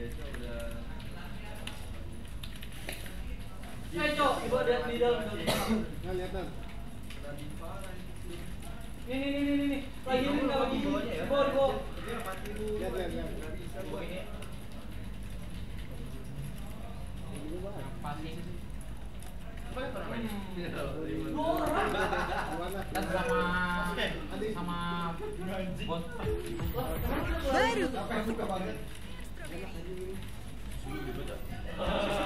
Hey, Cok, di dalam. Nih, nih, nih, nih, nih. Ini enggak. Di Apa yang. Sama sama bos. Baru. Uh.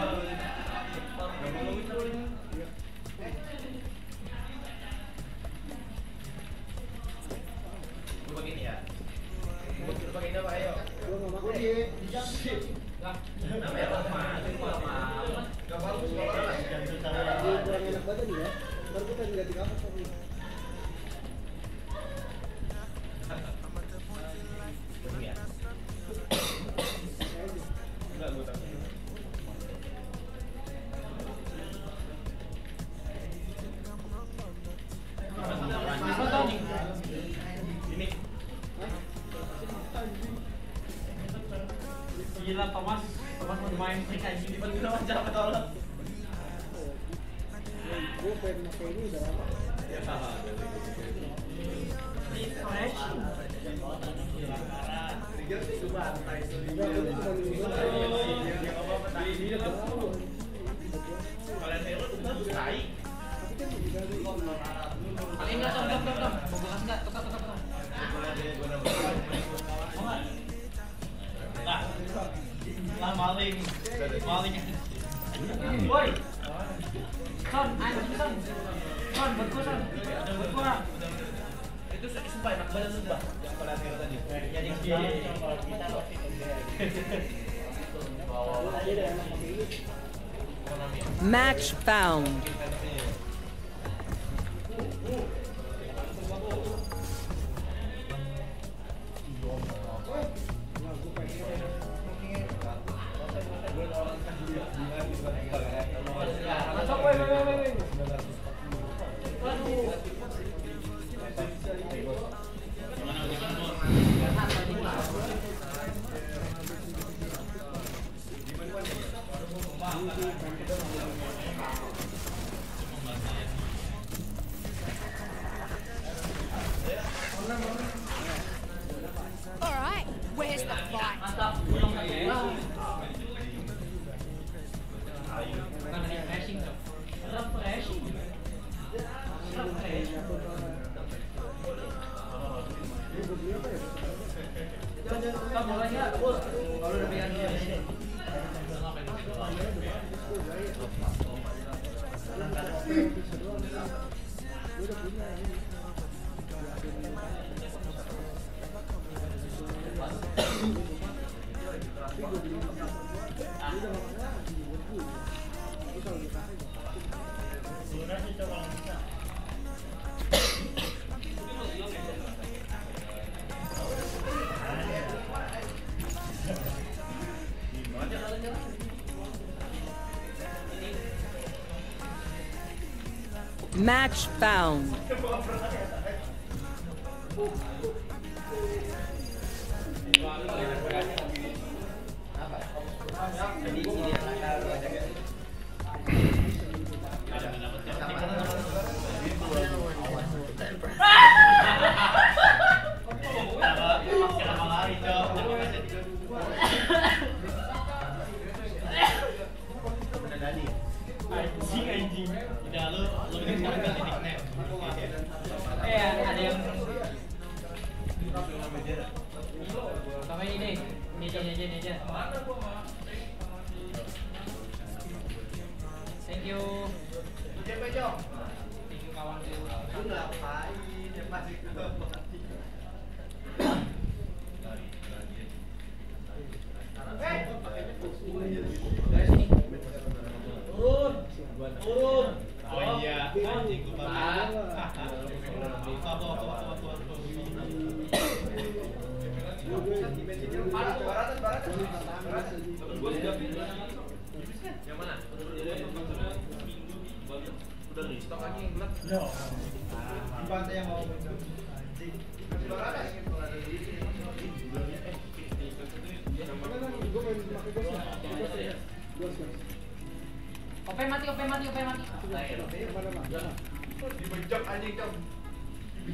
found. Match found. you. Thank you kawan. Lu ngapain? Ya pas. Ope mati, ope mati, ope mati. Di bejak anjing jam. Di.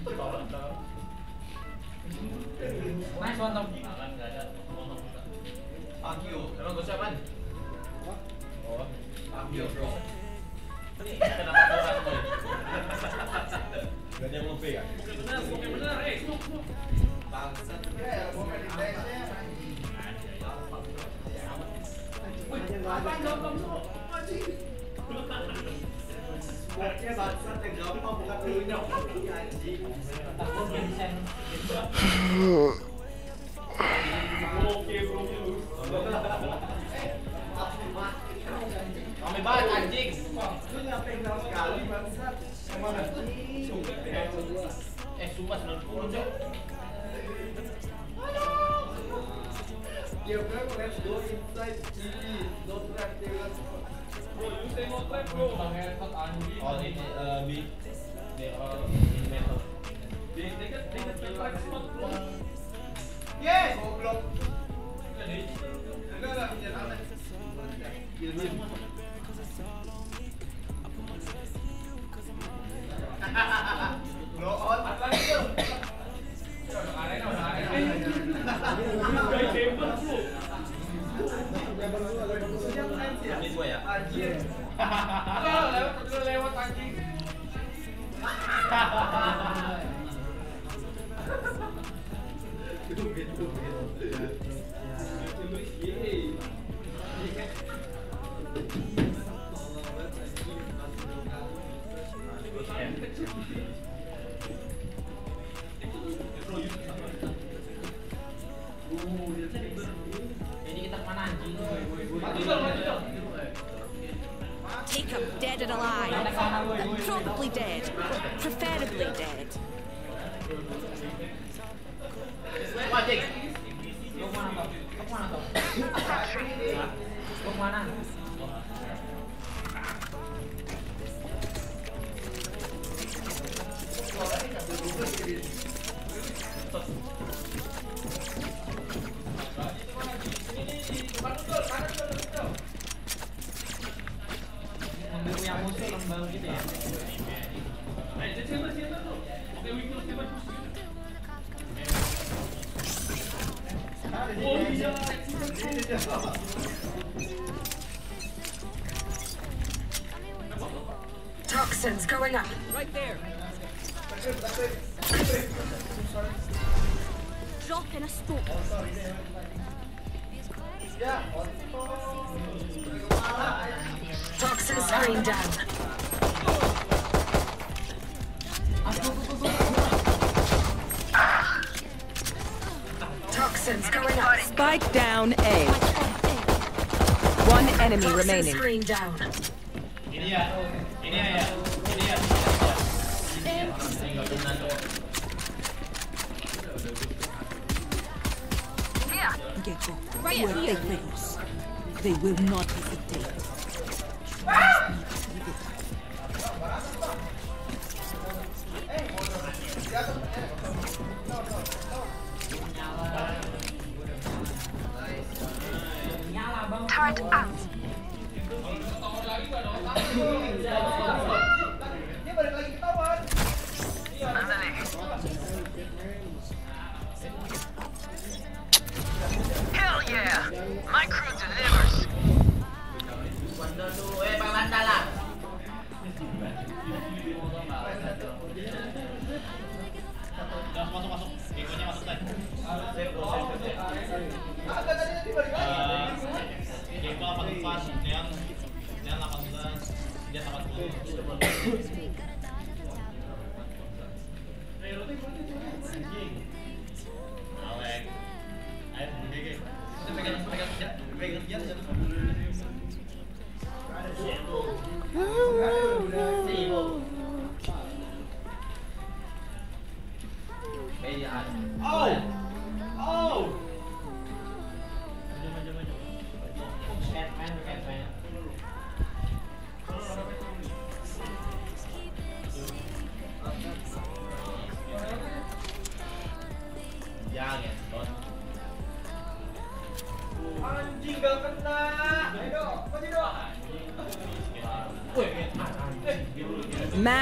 training. Screen down.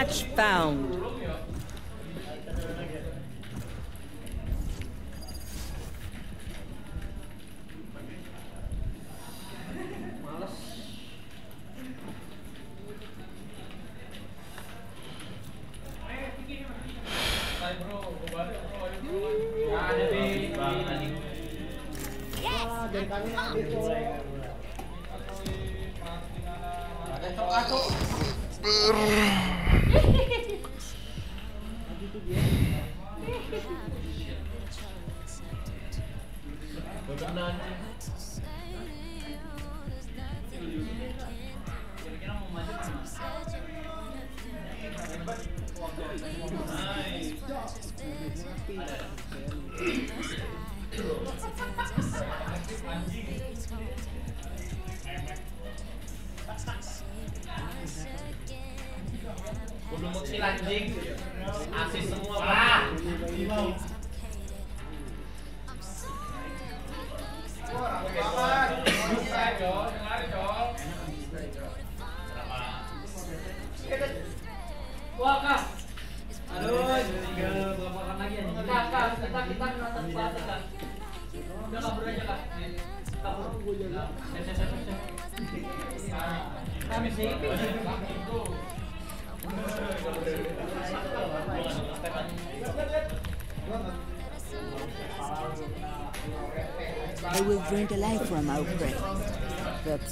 Found.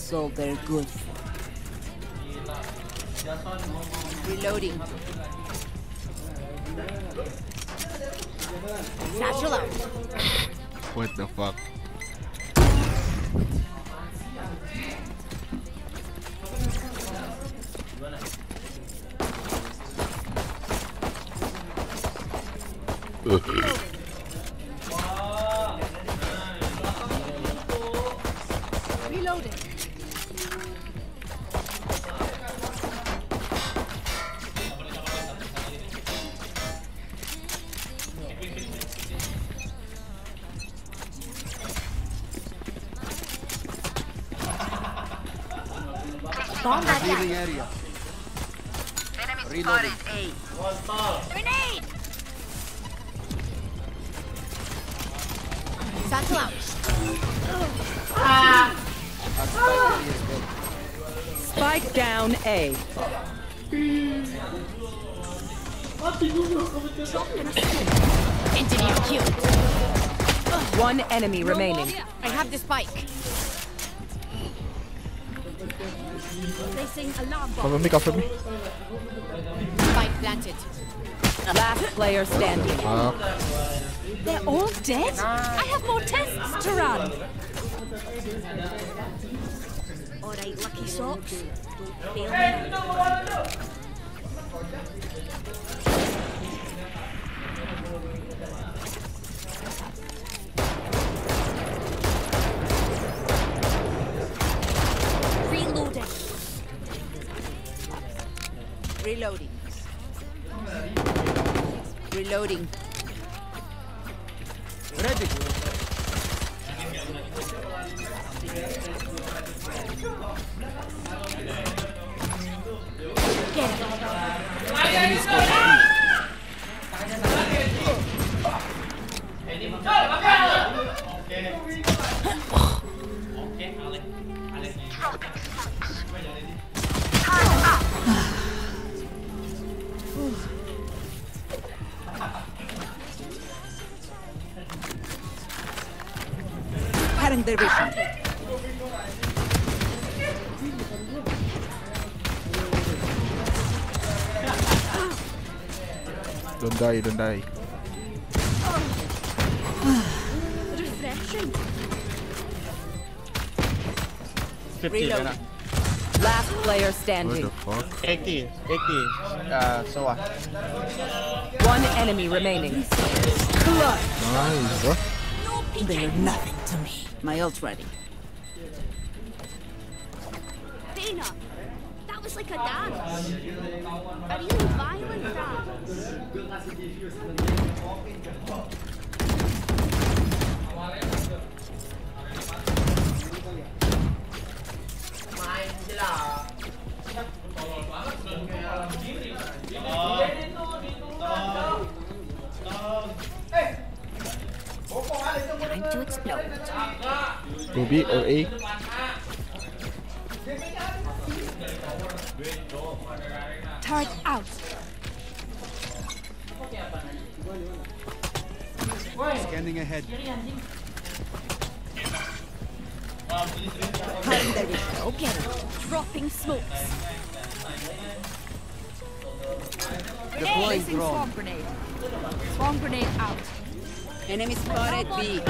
That's all they're One enemy remaining. I have the spike. Placing alarm bomb. Cover me, cover me. Spike planted. Last player standing. Fuck. They're all dead? I have more tests to run. Alright, lucky socks. Don't fail me Reloading. Reloading. Ready. Oke, their vision. Don't die, don't die. Refreshing. Reloading. Last player What standing. the fuck? 80, 80. Uh, so what? One enemy remaining. Nice, bro. They're nothing to me my ult ready. Dana, that was like a dance. A violent dance. Main jelas. Go B or A? Turret out. Scanning ahead. Cutting their vision. Okay. Dropping smokes. Deploying Placing drone. swarm grenade. Swarm grenade out. Enemy spotted B.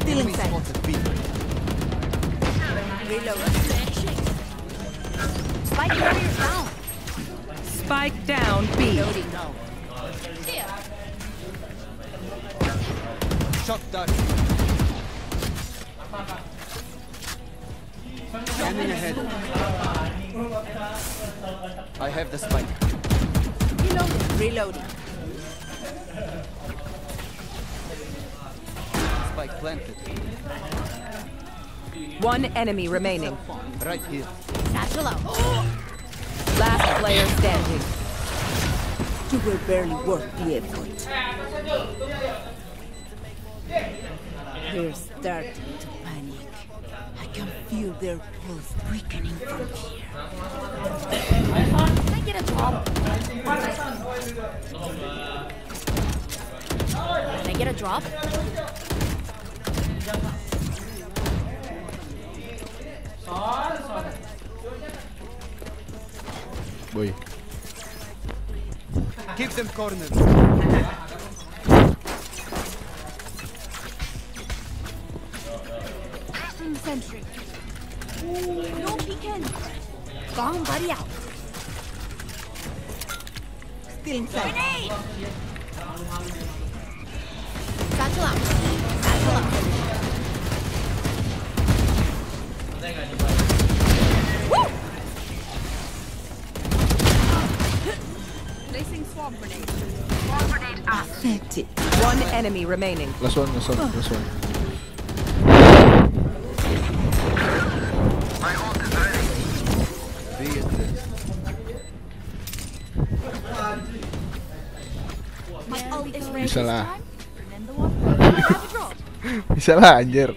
Still inside. Spotted B. Reload. Spike carrier down. Spike down B. Shock dart. Scanning ahead. I have the spike. Reloading. Spike planted. One enemy remaining. Right here. Satchel out. Last player standing. You were barely worth the effort. They're starting to panic. I can feel their pulse quickening from here. Can I get a drop? Can I get a drop? Boy. Keep them cornered. Placing sentry. No peeking. Bomb buddy out. Still inside. Grenade! Satchel out. Satchel out. Placing swarm grenade. Pathetic. One enemy remaining. Last one, last one, last one. Bisa lah anjir.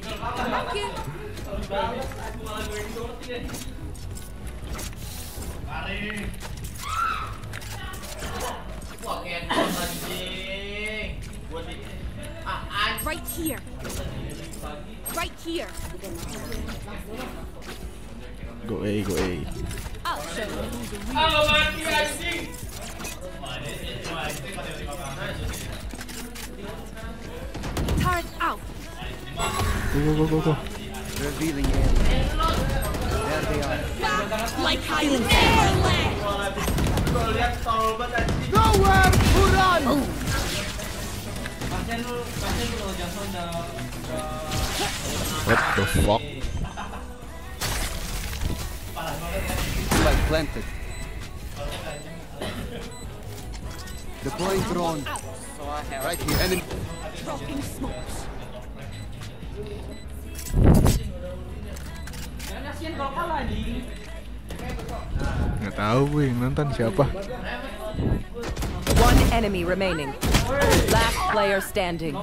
Player standing.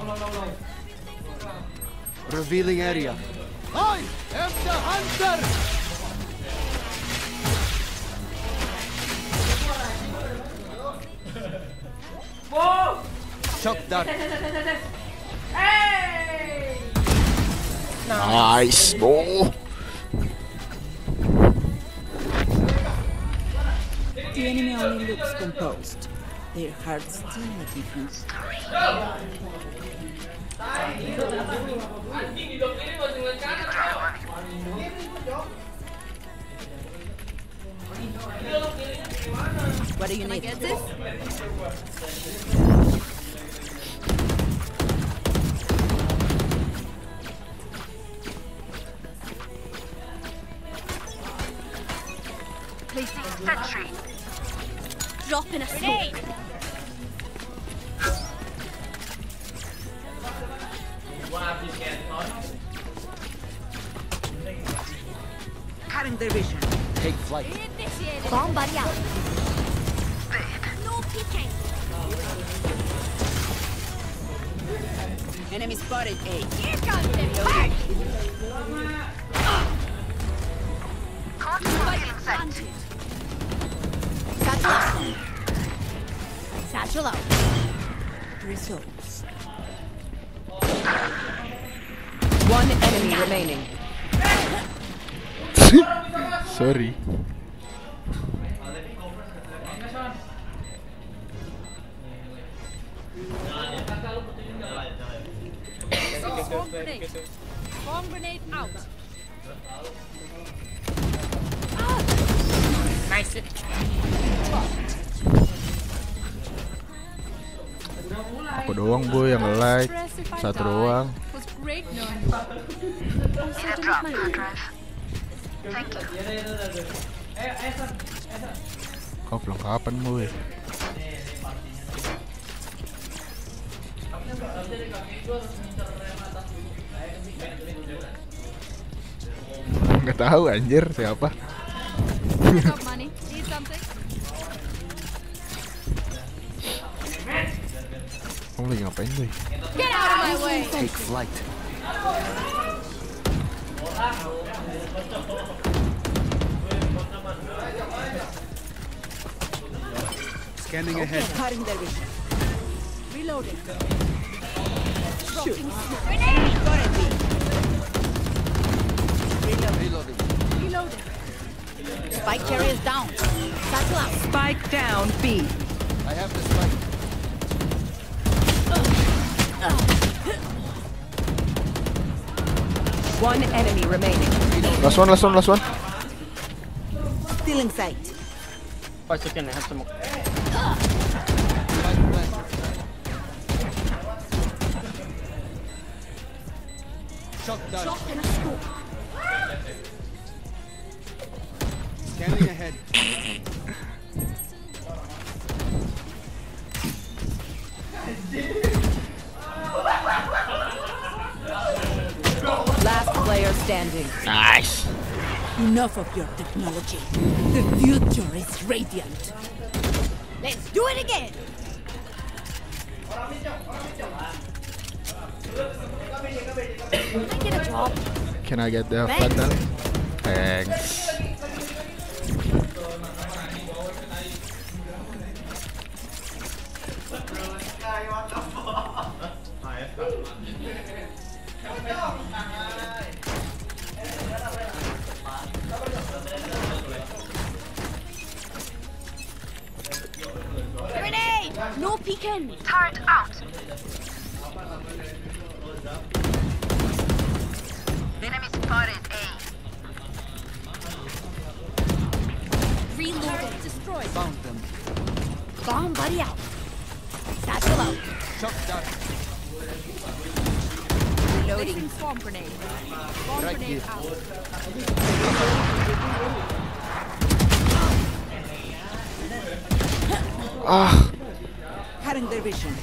Revealing area. I am the hunter! Wow. Shock dart. Hey. Nice, bro. The enemy only looks composed. Their hearts still a different story. Anjir siapa. What's up, money? Need something? Kamu lagi ngapain boy? Get out of my way! Take flight. Scanning ahead. Cutting their vision. Reloading. Shoot. Enemy spotted B. Reloading. Reloading. Spike carrier is down. Satchel out. Spike down B. I have the spike. One enemy remaining. Last one, last one, last one. Still in sight. Five seconds, I have some. more. planted. Shock dart. Drop in a scope. Enough of your technology. The future is radiant. Let's do it again! Can I get a drop? Can I get the flat down? Thanks. No peeking! Turret out. Enemy spotted A. Reloading. Destroyed. Found them. Bomb buddy out. Satchel out. Shock dart. Reloading. Bomb grenade. Bomb Right grenade here. out. Ah, Cutting their vision.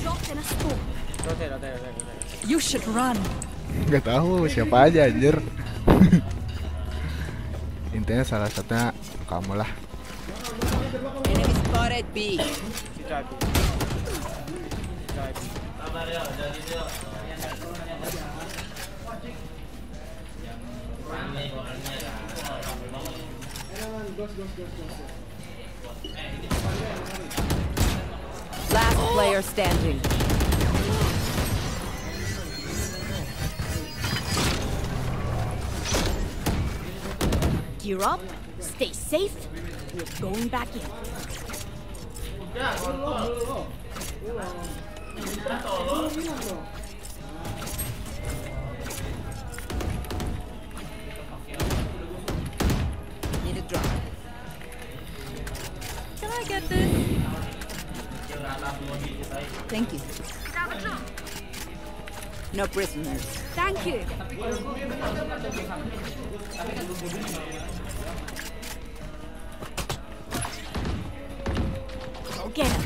Dropped in a scope. Rotate, rotate, rotate, rotate. You should run. nggak tahu siapa aja anjir. Intinya salah satunya kamu lah. Enemy spotted B. Si try B. Try B. Last player standing. Gear up. Stay safe. We're going back in. Need a drop. Can I get this? Thank you. No prisoners. Thank you. Go get him.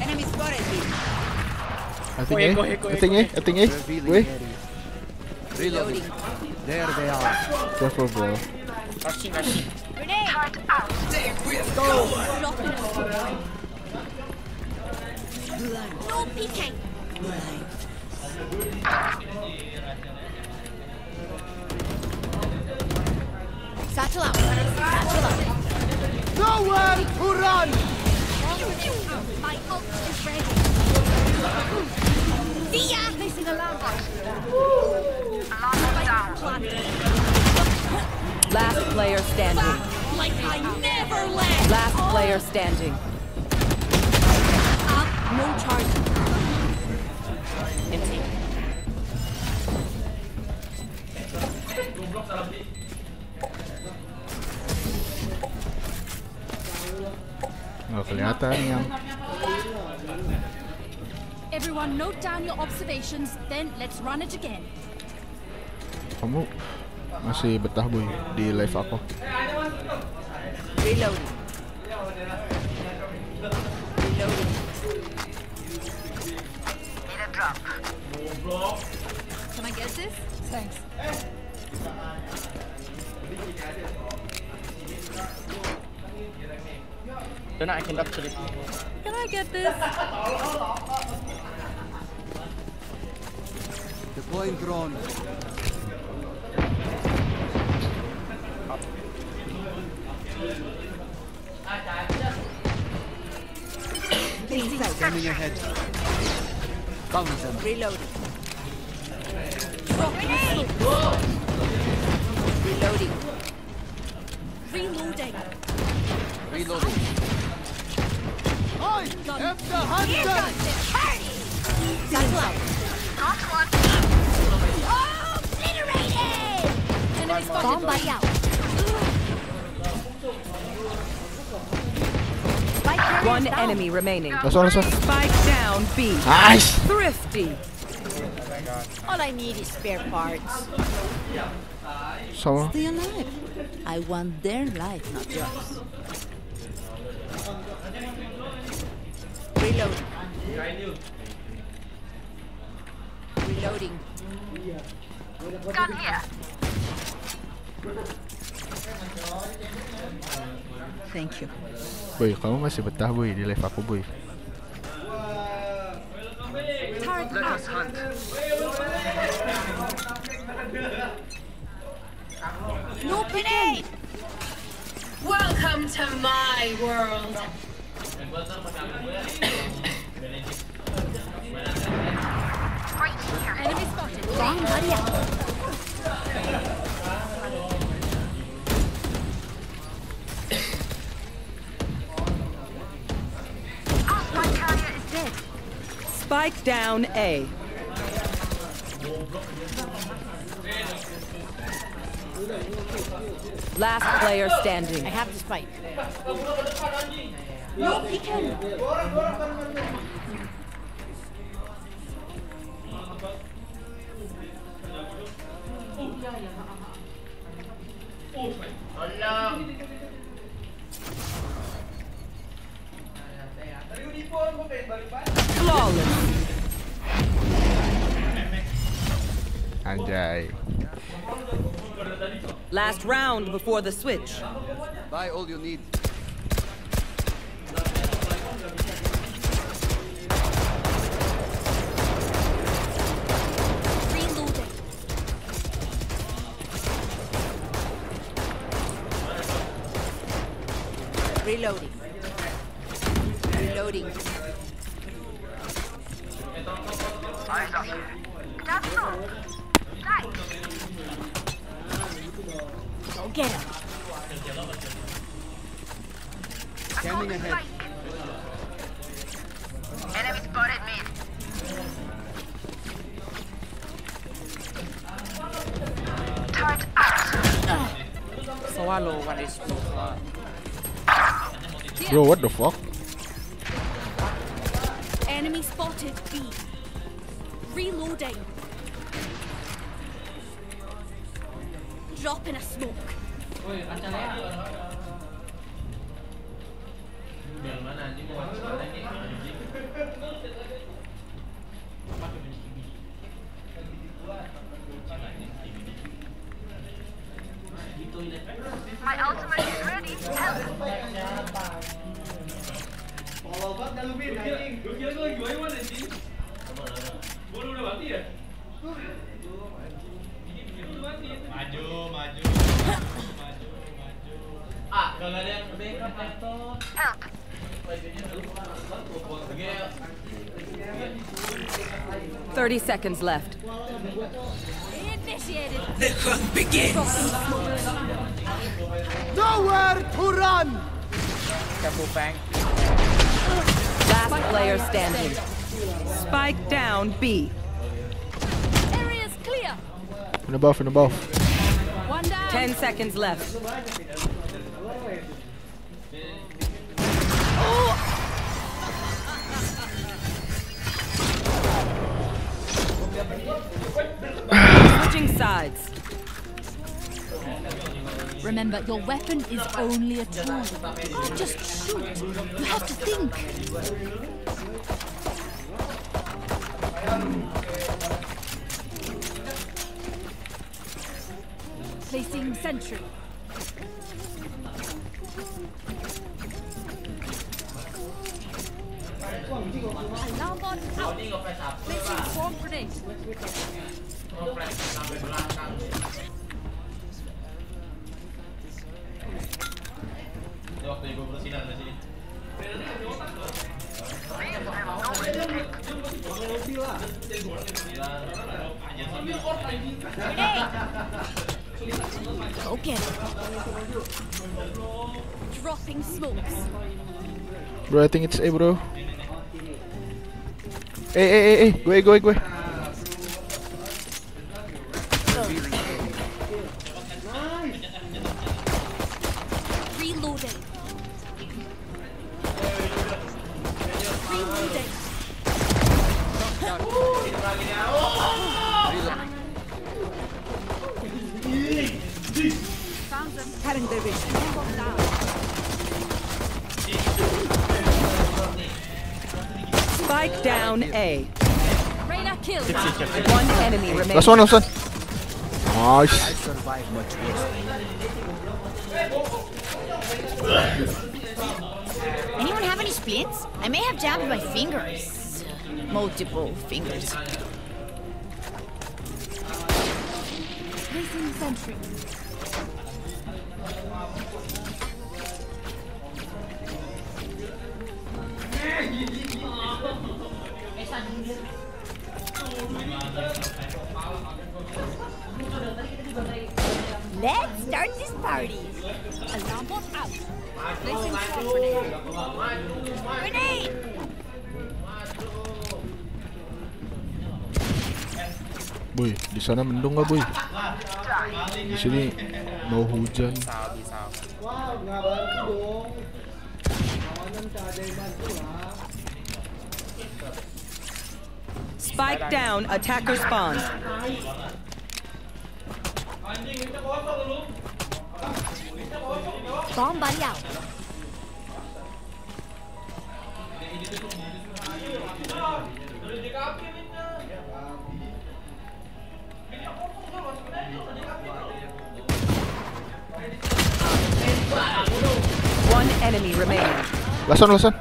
Enemy spotted B. I think Go ahead, A, go ahead, go I ahead, think go A, ahead. I think A. Revealing Wait, area. Reloading. There they are. careful bro. Rushing, rushing. Grenade! Out. Drop in a. No peeking. Satchel out. Satchel out. Nowhere to run! My ult is ready. See ya! Placing alarm bot. Spike planted. Last player standing. Like I never left. Last player standing. Up, no charge. Empty. Nggak kelihatan yang Everyone note down your observations, then let's run it again. kamu masih betah boy di live aku. Can I get this? Thanks. Then I can capture it. Can I get this? Deploying drone. Scanning ahead. Found them. Reloading. Reloading. Reloading. Reloading. I am the hunter! Satchel out. Oh, obliterated! Enemy spotted. Bomb buddy out. Spike carrier One down. enemy remaining. Laso, laso. Spike down B. Nice. Thrifty. All I need is spare parts. Sama. Stay alive. I want their life, not yours. Reload. Reloading. Reloading. Thank you. Boy, kamu masih betah boy di live aku boy. No grenade! Welcome to my world. Enemy spotted. Bomb buddy Spike down A. Last player standing. I have the spike. No he can. peeking. Flawless. Anjay. Last round before the switch. Buy all you need. Reloading. Reloading. Reloading. Go get him. Scanning ahead. Swallow one is Bro, what the fuck? Enemy spotted B. Reloading. Dropping a smoke. 30 seconds left. The hunt begins! Nowhere to run! Careful, Fang. Last player standing. Spike down B. Area's clear. In the buff, in the buff. Ten seconds left. Switching sides. Remember, your weapon is only a tool. Just shoot. You have to think. Placing sentry. Alarm bot out. Swarm grenade. Go. Dropping smokes. Bro, I think it's A, bro. Hey, hey, hey, hey, go A, go A, go A. Last one, last one. Nice. survived much worse. Anyone have any splints? I may have jabbed my fingers. Multiple fingers. Placing sentry. Sana mendung nggak boy? Di sini mau hujan. Sao, sao. Wah, nggak bantu dong. Kawanan tak ada yang bantu lah. Spike down. Attacker spawn. Bomb buddy out. One enemy remaining. Last one, last one.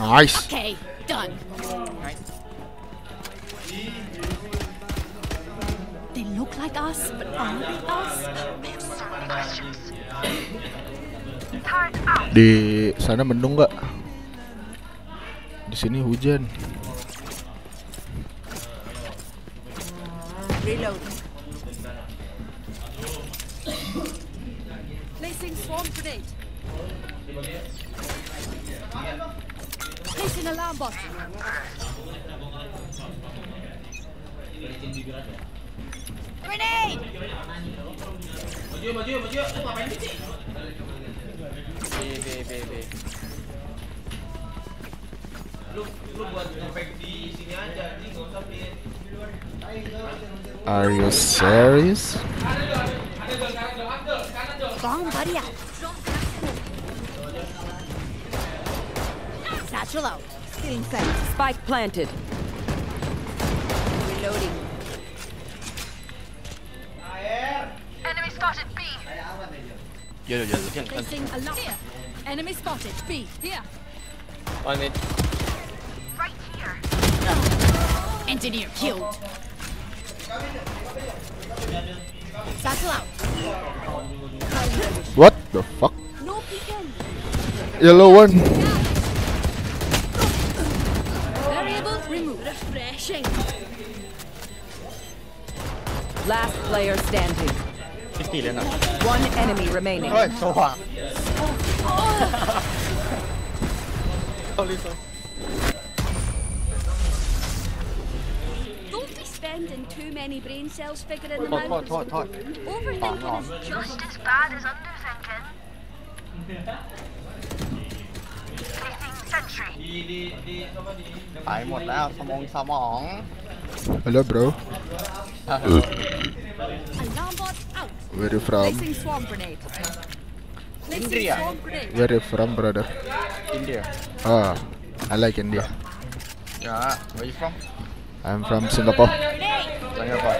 Nice. Okay, done. They look like us, but are they us? Di sana mendung nggak? Di sini hujan. Reload. Swarm grenade. Placing alarm bot. Grenade! Maju, maju, maju. Lu ngapain sih? B, B, B, B. Lu lu buat ngefake di sini aja, ini nggak usah pin. Are you serious? Bomb buddy out. Satchel out. Still inside. Spike planted. Reloading. Enemy spotted B. Placing alarm. Here. Enemy spotted. B. Here. One mid. Right here. Engineer killed. Satchel out. What the fuck? No peeking. Yellow one. Last player standing. สิบสี่เลยนะ One enemy remaining. เฮ้ยสว่าง sorry sorry Don't be spending too many brain cells figuring them โทษโทษ out. โทษโทษ Overthinking is just Just as bad as underthinking. Placing sentry. ดีดีดีก็ว่าดี ไปหมดแล้วสมองสมอง Hello, bro. Where you from? India. Where you from, brother? India. Ah, I like India. Yeah, where you from? I'm from Singapore. Singapore.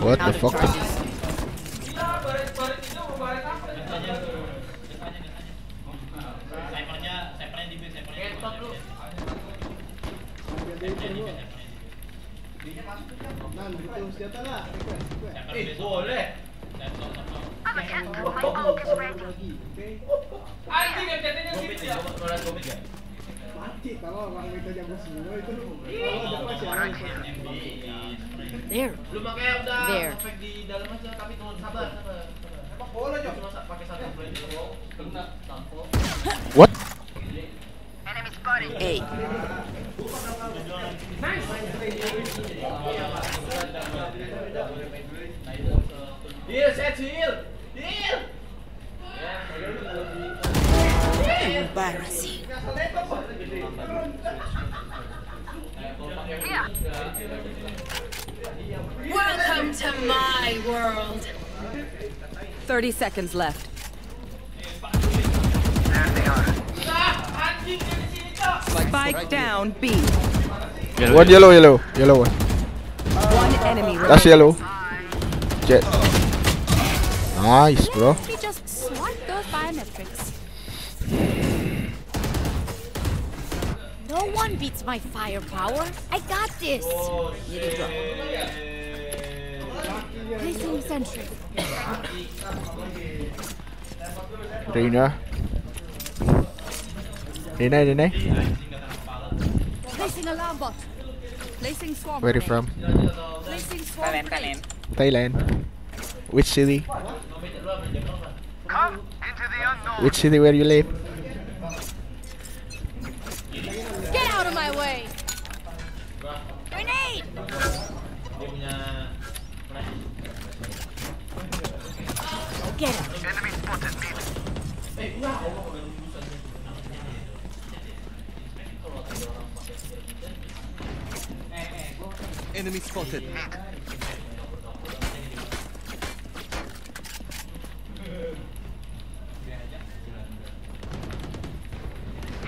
What the fuck? Lagi, okay? Anjing MCT-nya Gomit gitu ya, ya. gomit, gomit, gomit ya. Mati kalau orang mereka jago semua itu. Kalau dapat siaran itu. There. Lu makanya udah There. efek di dalam aja, tapi turun sabar, sabar. Emang boleh ya? Cuma sa- pakai satu blade itu, bro. Kena tampol. What? Enemy spotted. A. Heal, set heal. Heal. Embarrassing. Here. Welcome to my world. 30 seconds left. Spike down B. What yellow, yellow, yellow one. One enemy That's yellow. Jett. Nice, bro. We those biometrics. No one beats my firepower. I got this. Need a drop. Placing sentry. Reyna. Reyna, Reyna. Placing alarm bot. Placing swarm. Where you from? Placing swarm. grenade. Thailand. Which city? Come into the unknown. Which city where you live? Get out of my way. Grenade. Dia Get him. Enemy spotted Enemy spotted.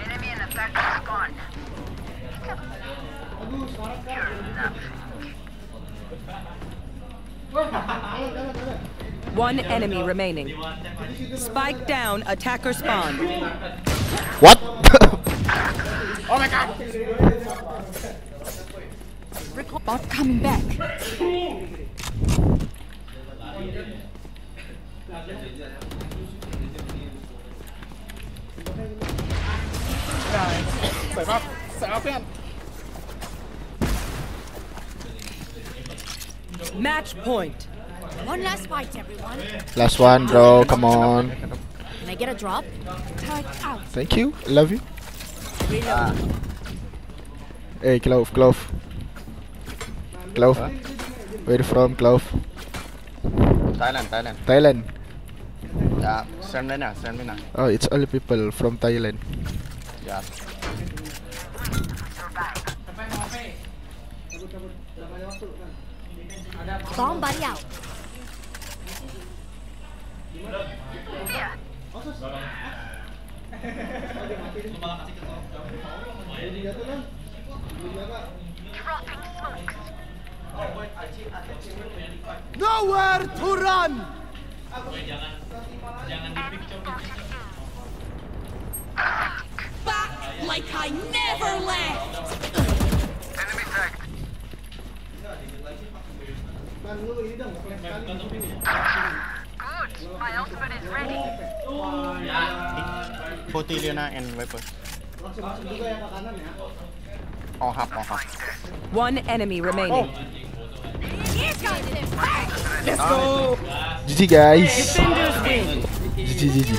Enemy and attacker gone. Pure enough. One enemy remaining. Spike down, attacker spawn. What? Recall bot coming back. Match point. One last fight, everyone. Last one, bro. Come on. Can I get a drop? Turret out. Thank you. Love you. Reload. Hey, Clove, Clove. Clove. Where from, Clove? Thailand Thailand Thailand. yeah send me now send me now Oh, it's all people from Thailand. yeah Bomb buddy out. Here. Dropping smokes. Nowhere to run! Back like I never left. Enemy tagged. Kan lu ini dong, flash sekali di sini. Good. My ultimate is ready. Putih dia and weapon. Langsung masuk juga ya ke kanan ya. Oh hap, oh hap. One enemy remaining. Oh. Let's go. GG guys. GG GG.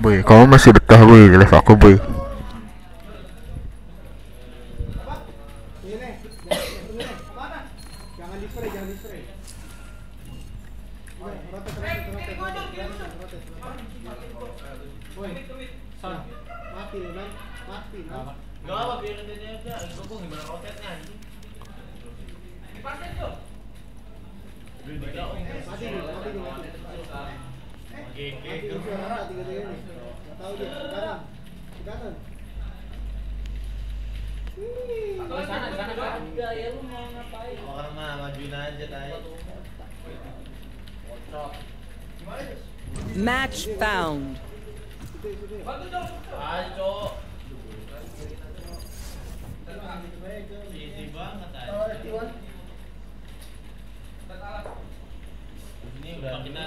Boy, kamu masih betah boy live aku boy. Match found. Ini udah kita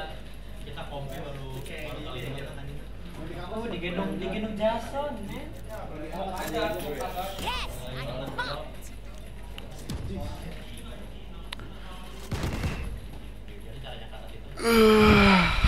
kita baru. Oh, digendong digendong Jason. Yes, Ugh.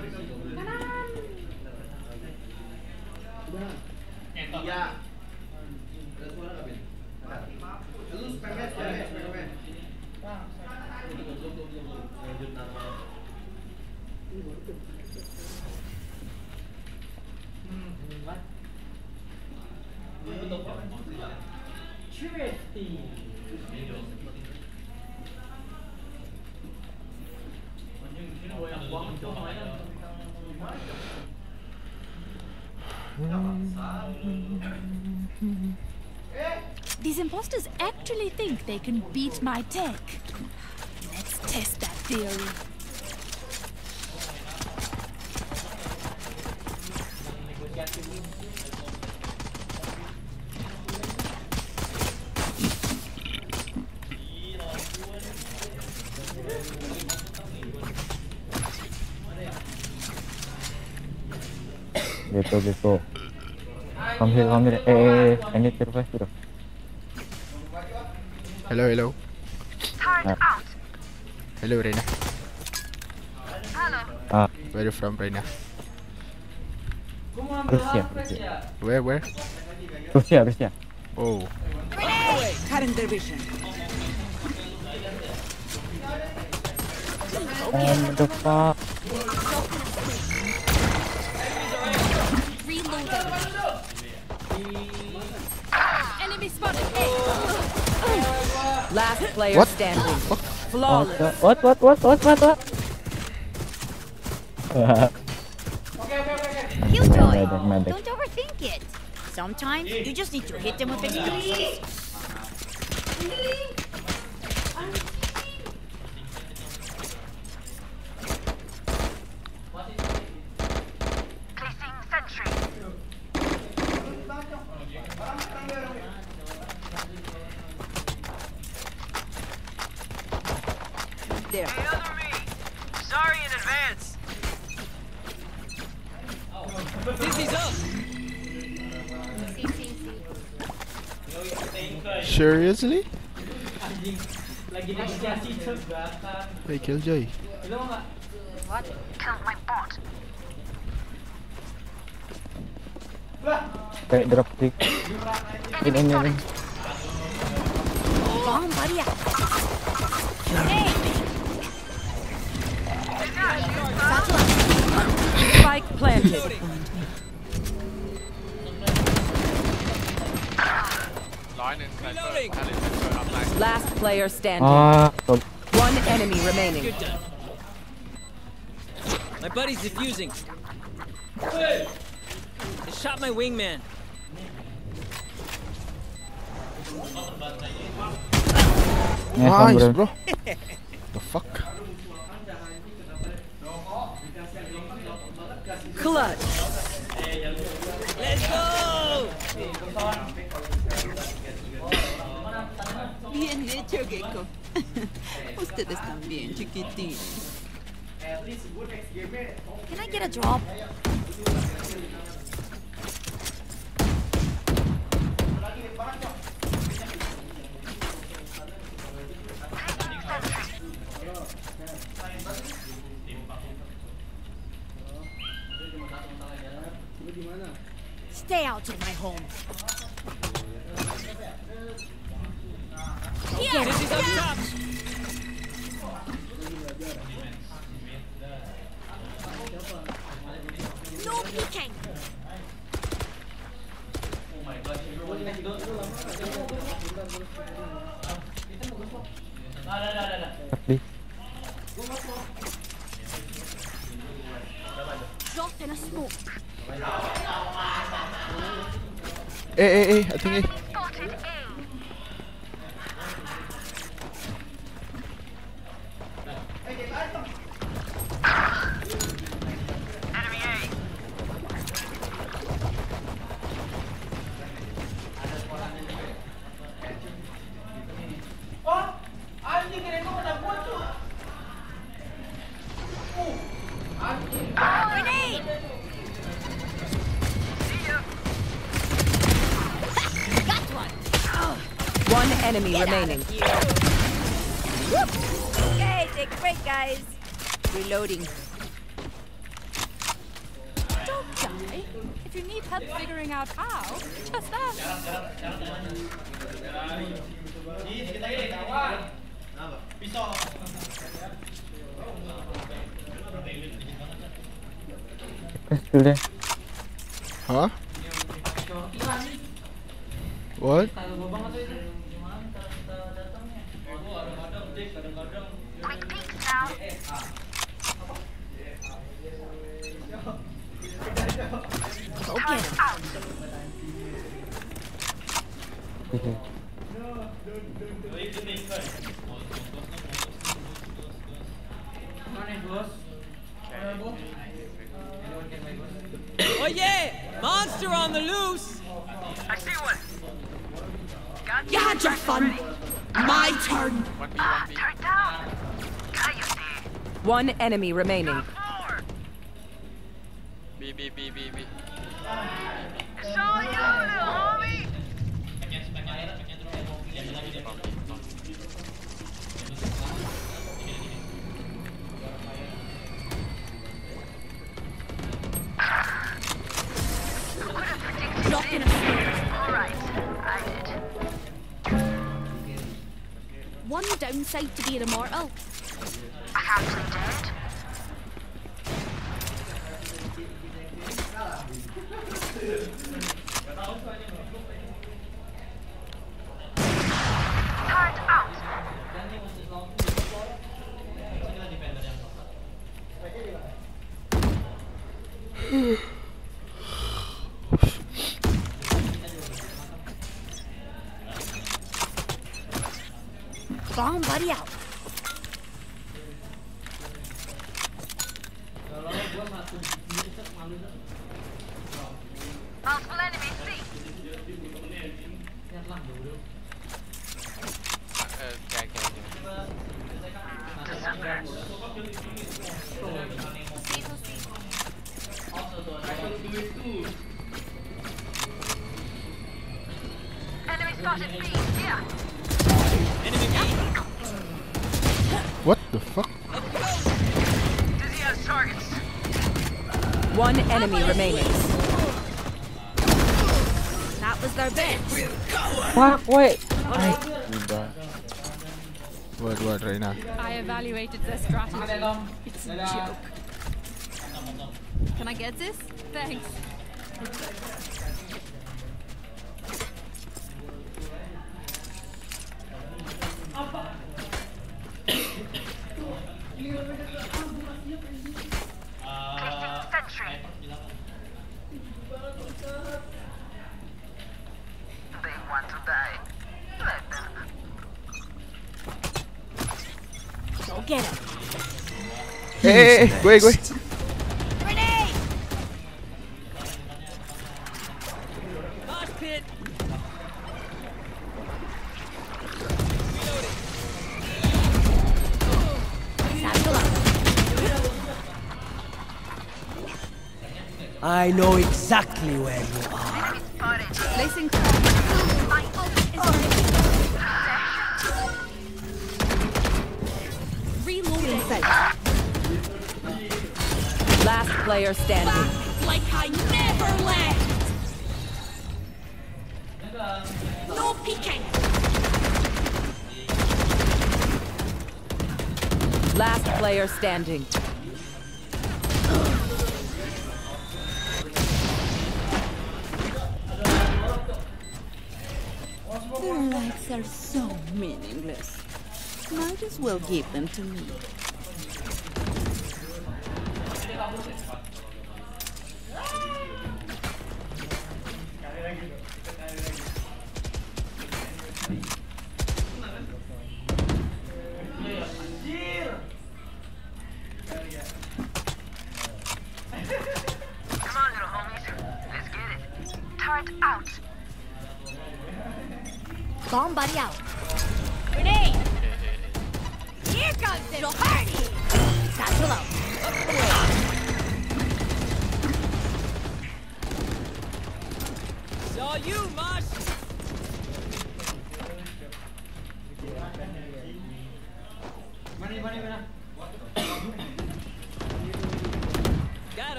Gracias. Actually think they can beat my tech. Let's test that theory. Gitu gitu. Come here, come here. Eh, eh, eh, I need to request you. Hello, hello. Turret out. Hello, Reyna. Hello. Ah, Where you from, Reyna? Gua mau ambil Rusia, hapres Rusia. ya. Where, where? Rusia, Rusia. Oh, Current division. And the fuck? Player What? standing. What? Flawless. the- What? What? What? What? What? What? Killjoy, Medic, medic. don't overthink it. Sometimes you just need to hit them with explosives. Hey Killjoy. Lu? What? Killed my bot. Kayak drop stick. Ini ini ini. Bomb buddy out. Spike planted. Last player standing. Ah, sorry. One enemy remaining. My buddy's defusing. They shot my wingman. Eh, nice one, Nice, bro. bro. The fuck? Clutch. Let's go! Bien hecho, Gekko. Ustedes también, chiquitines. Can I get a drop? Stay out of my home. Here! Dizzy's up top! No peeking! Tapi Drop in a smoke. Eh, eh, eh. I think eh. Oh, enemy remaining. 哎，鬼鬼。player standing. Like I never left! No peeking! Last player standing. Their lives are so meaningless. Might as well give them to me.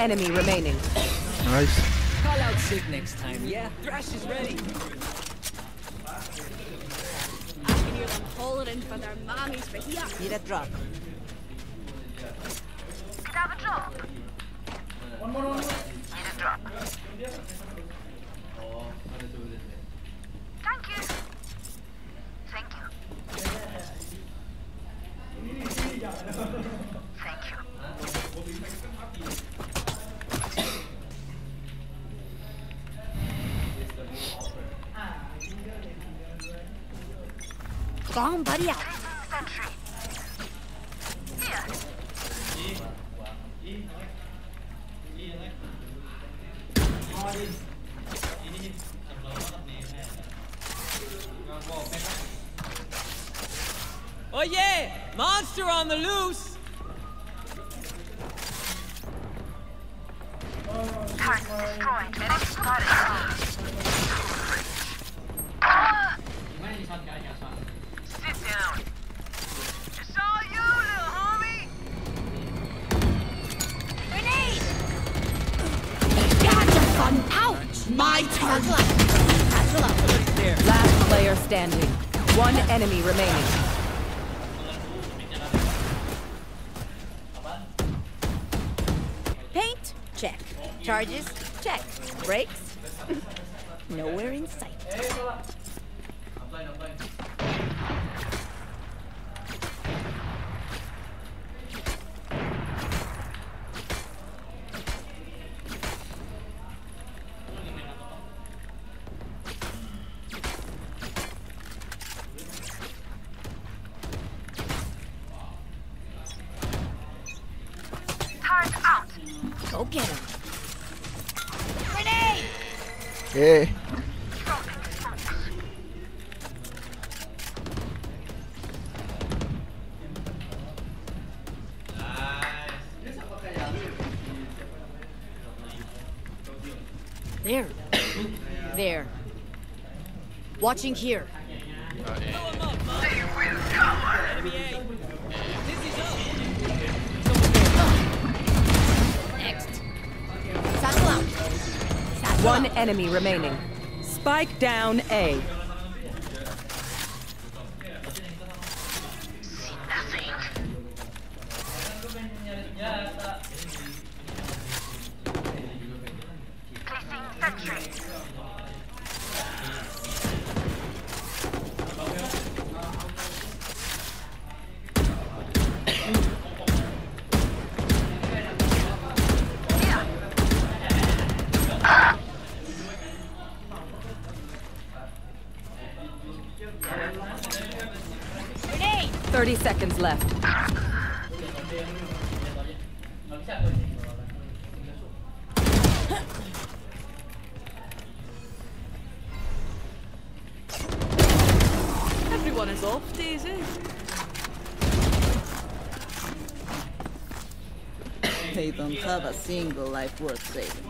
enemy remaining. Nice. Call out sick next time, yeah? Thrash is ready. I can hear them for their mommies, but yeah. Need a drop. Watching here. Next. Satchel out. Satchel One out. enemy remaining. Spike down A. left. Everyone is off, Daisy. They don't have a single life worth saving.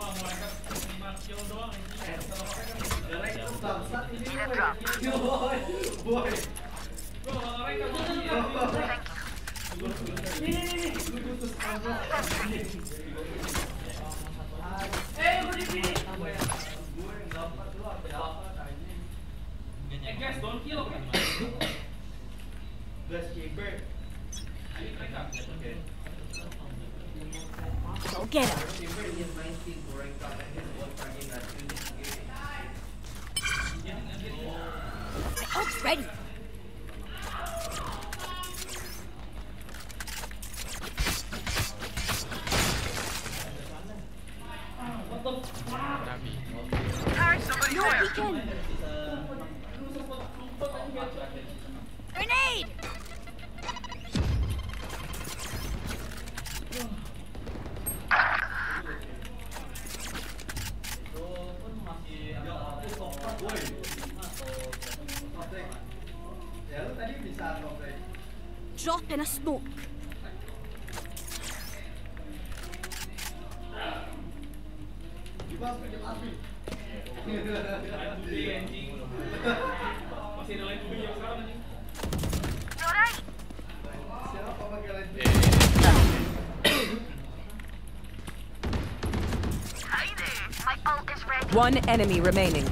One enemy remaining.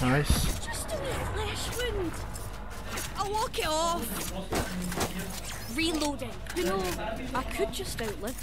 Nice. Just a flesh wound. I'll walk it off. Reloading. You know, I could just outlive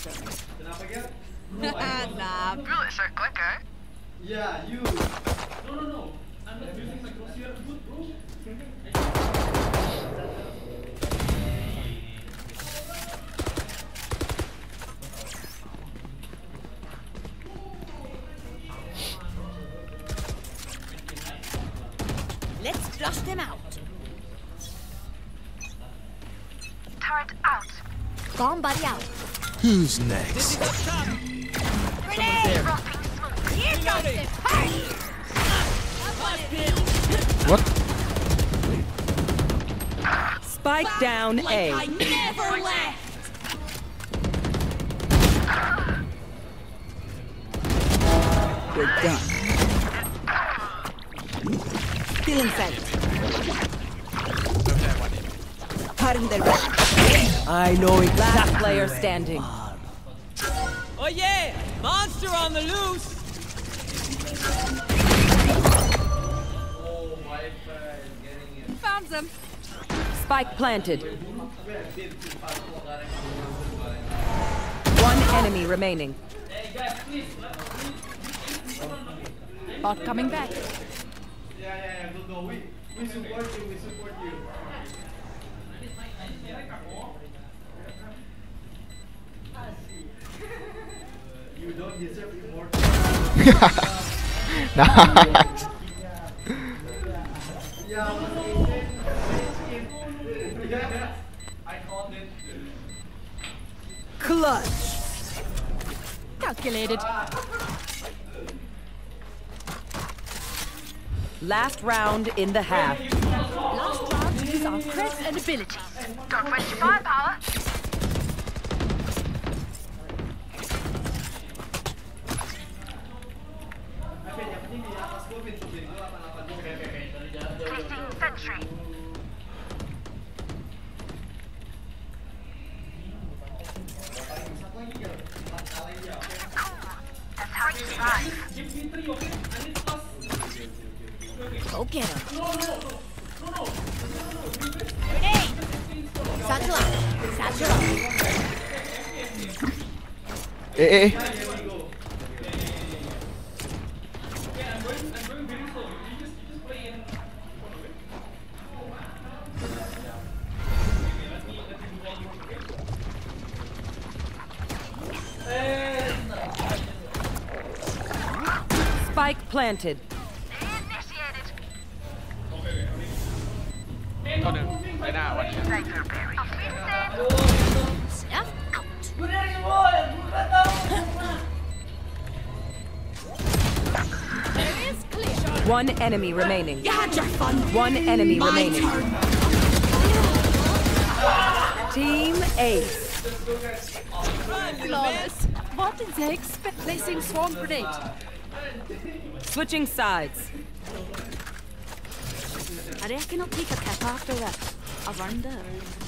exactly player where standing. you are. Oh yeah! Monster on the loose! Found them. Spike planted. One enemy remaining. Bot coming back. Yeah, yeah, yeah. Go, go. We, we support you. We support you. You nice. Clutch. Calculated. Last round in the half. Last round is our creds and abilities. Don't waste your firepower. Survive. Go get him. Eh. Spike planted. Có được. One. Snuff out. Area's clear. One enemy remaining. You had your fun. One enemy My remaining. turn. Team Ace. Flawless. What did they expect? Placing swarm grenade. Switching sides. I reckon I'll take a kip after this. I've earned it.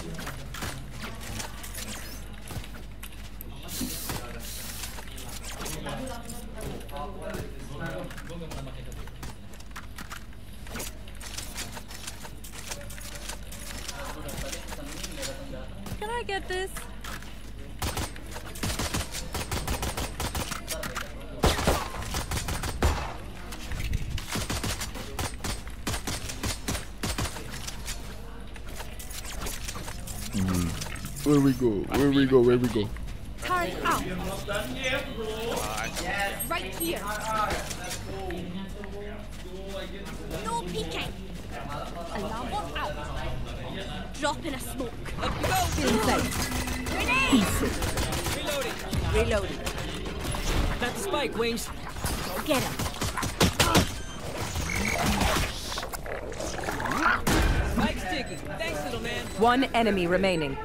Where we go? Where we go? Where we go? Turn out. Right here. No peeking. Alarm bot out. Drop in a smoke. Inside. Grenade! Reloading. Reloading. That's spike, Wings. Go get him. Thanks, little man. One enemy remaining.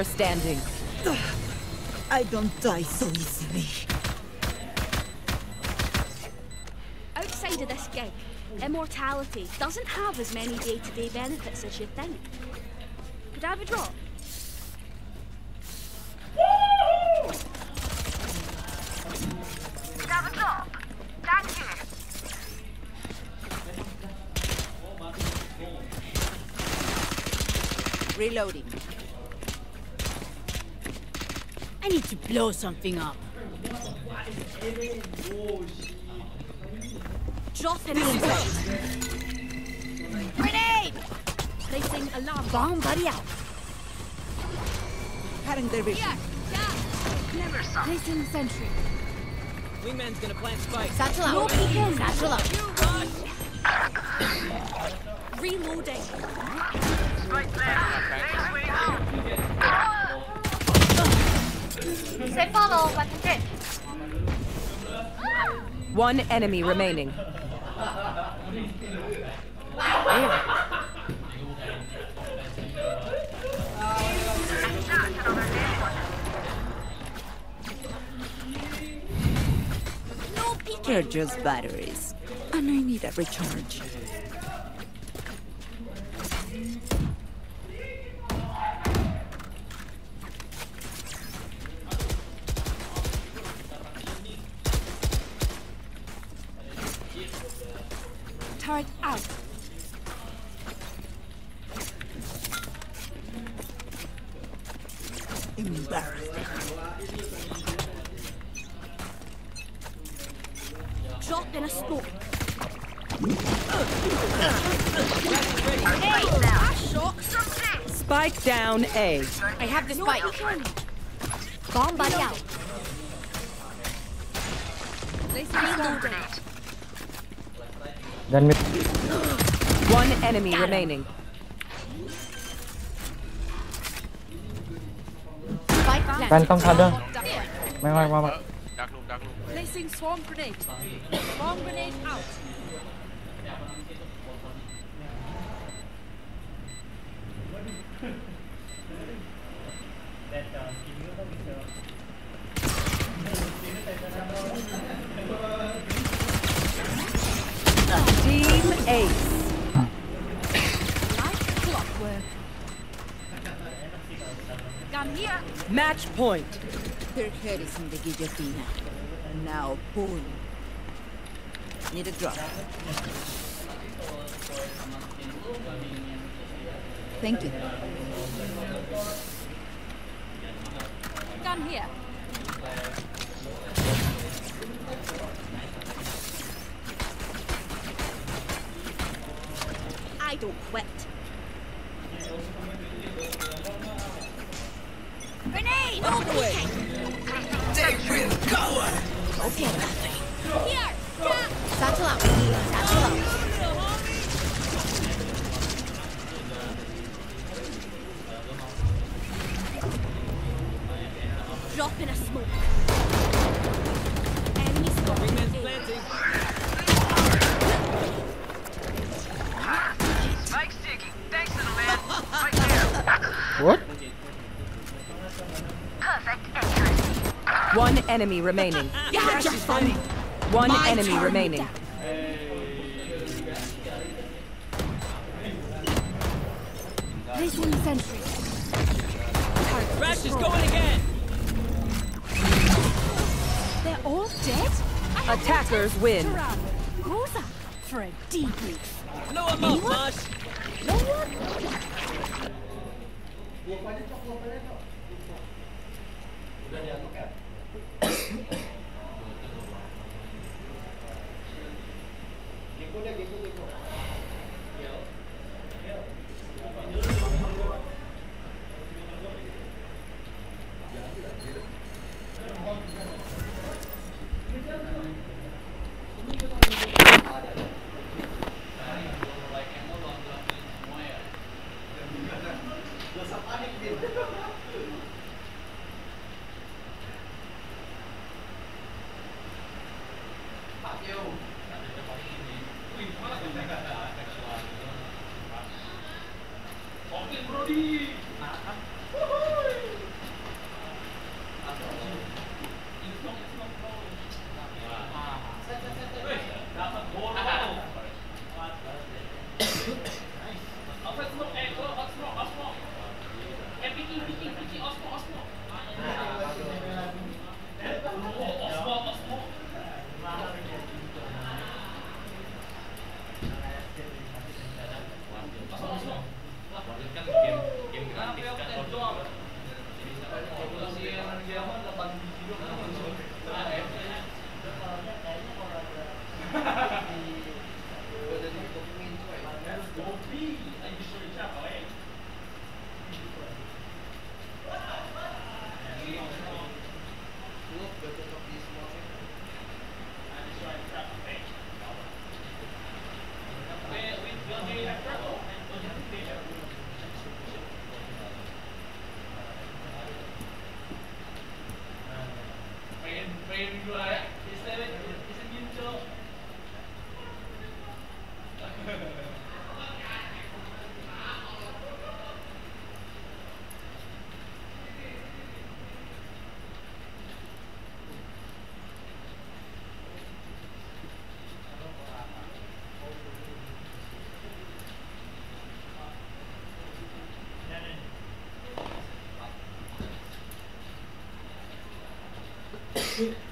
Player standing. I don't die so easily. Outside of this gig, immortality doesn't have as many day-to-day benefits as you think. Could I have a drop? Blow something up. Drop in. Grenade! Placing alarm. Bomb buddy out. Cutting their vision. Here. Yeah. Never saw. Placing sentry. Wingman's gonna plant spike. Satchel out. No peeking. Satchel out. Reloading. Right there. Say follow, weapon tip. One enemy remaining. No peeking. They're just batteries. And I need a recharge. I have this fight. Bomb body out. Then one enemy Got remaining. Van come Placing swarm grenade. Grenade out. Point. Their head is in the guillotine. Now pull. Need a drop. Thank you. Gun here. Enemy remaining. Yeah, just funny. One My enemy turn. remaining. Placing sentry. Rash is going again. They're all dead? Attackers win. run. Who's up for a debrief? Blow him Yeah.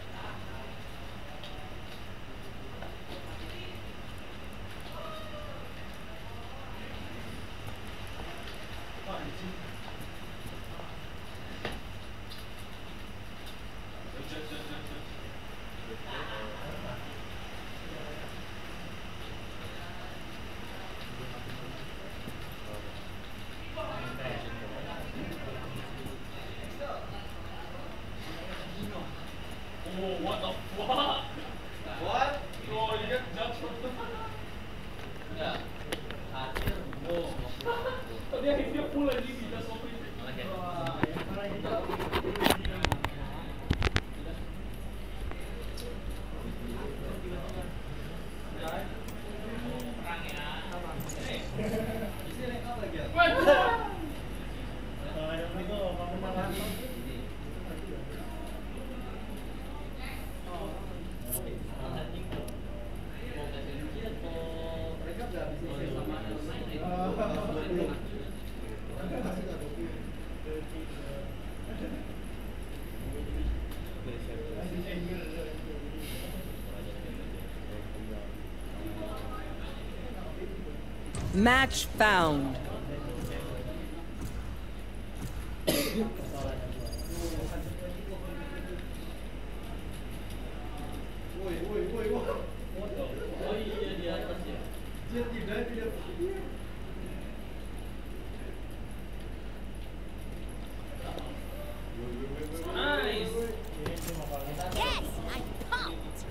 Match found. Yes, I'm pumped.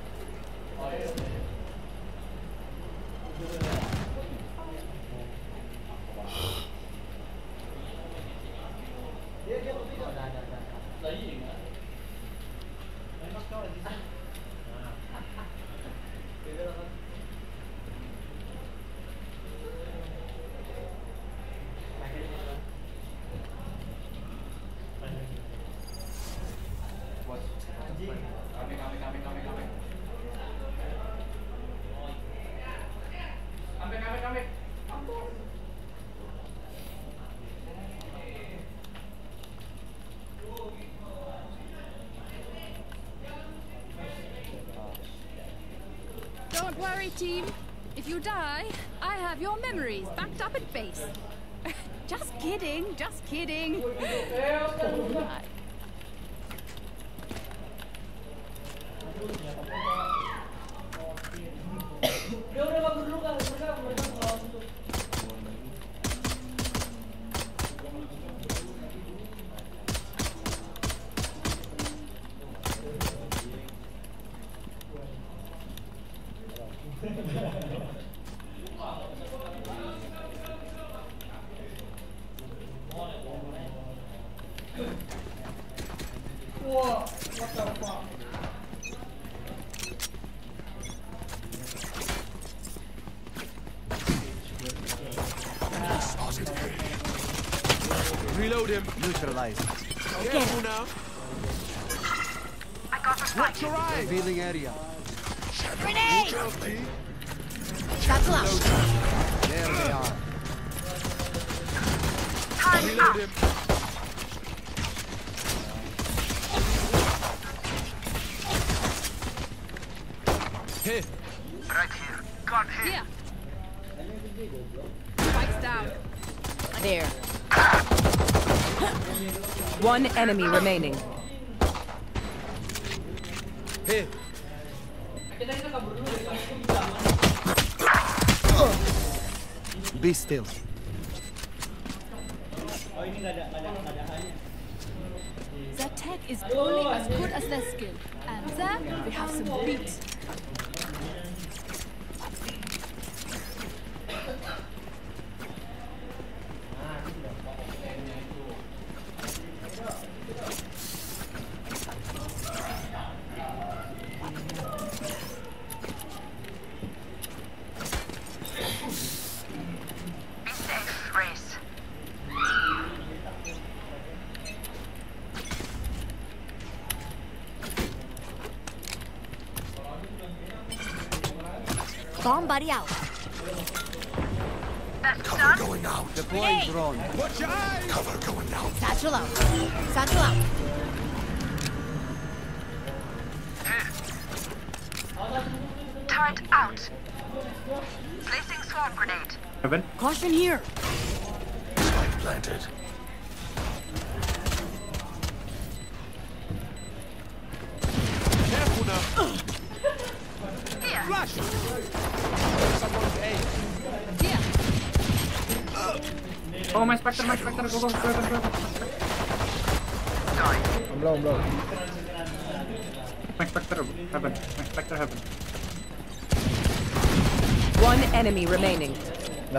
Don't worry, team. If you die, I have your memories backed up at base. just kidding, just kidding. Reload him. Neutralize. Careful now. I got the spike. Watch your eyes. Revealing area. Grenade! Satchel out. There they are. Time out. him. Here. Right here. Got him. Here. Spikes down. There. One enemy remaining. Here. Be still. Their tech is only as good as their skill. And there we have some beats.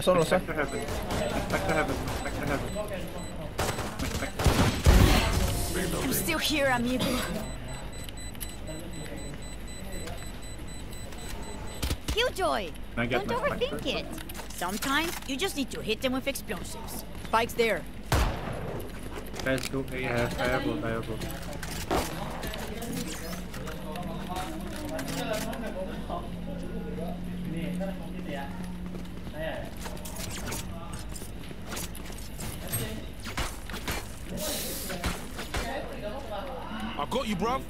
Last one, last one. Heaven. My Spectre, heaven. My Spectre, heaven. My Spectre. I'm still here, amigo. Killjoy. Don't overthink it. Sometimes you just need to hit them with explosives. Spike's there. Let's go. Yeah, fireball, fireball. you, bruv.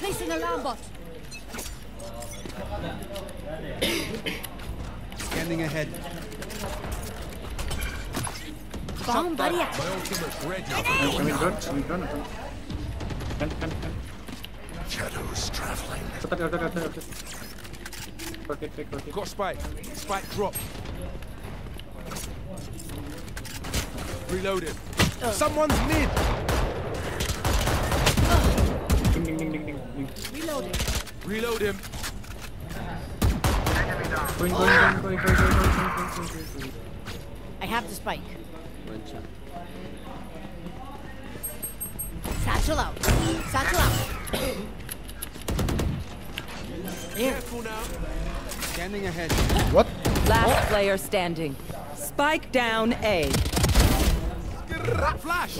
Placing alarm bot. Standing ahead. Bomb buddy up. My ultimate's ready. Coming good, coming good. Pen, pen, pen. Shadows traveling. Okay, okay, okay. Got spike. Spike drop. Reloaded. Uh. Oh. Someone's mid. Ding, ding, ding, ding, ding, ding. Reloading. Reload him. Going, going, going, going, going, going, going, going, going, going, going. I have the spike. Satchel out. Satchel out. Careful now. Scanning ahead. What? Last player standing. Spike down A. Flash.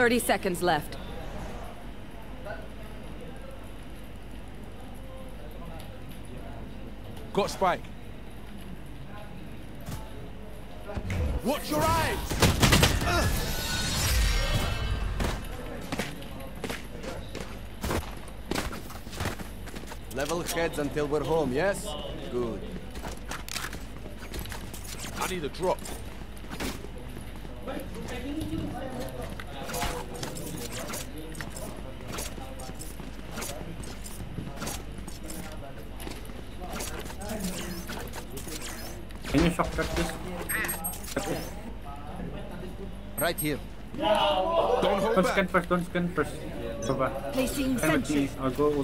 Thirty seconds left. Got spike. Watch your eyes. Level heads until we're home, yes? Good. I need a drop. Can you shortcut this? Cut this. Right here. Don't hold scan first, don't scan first. Coba. Placing sentry. I'll go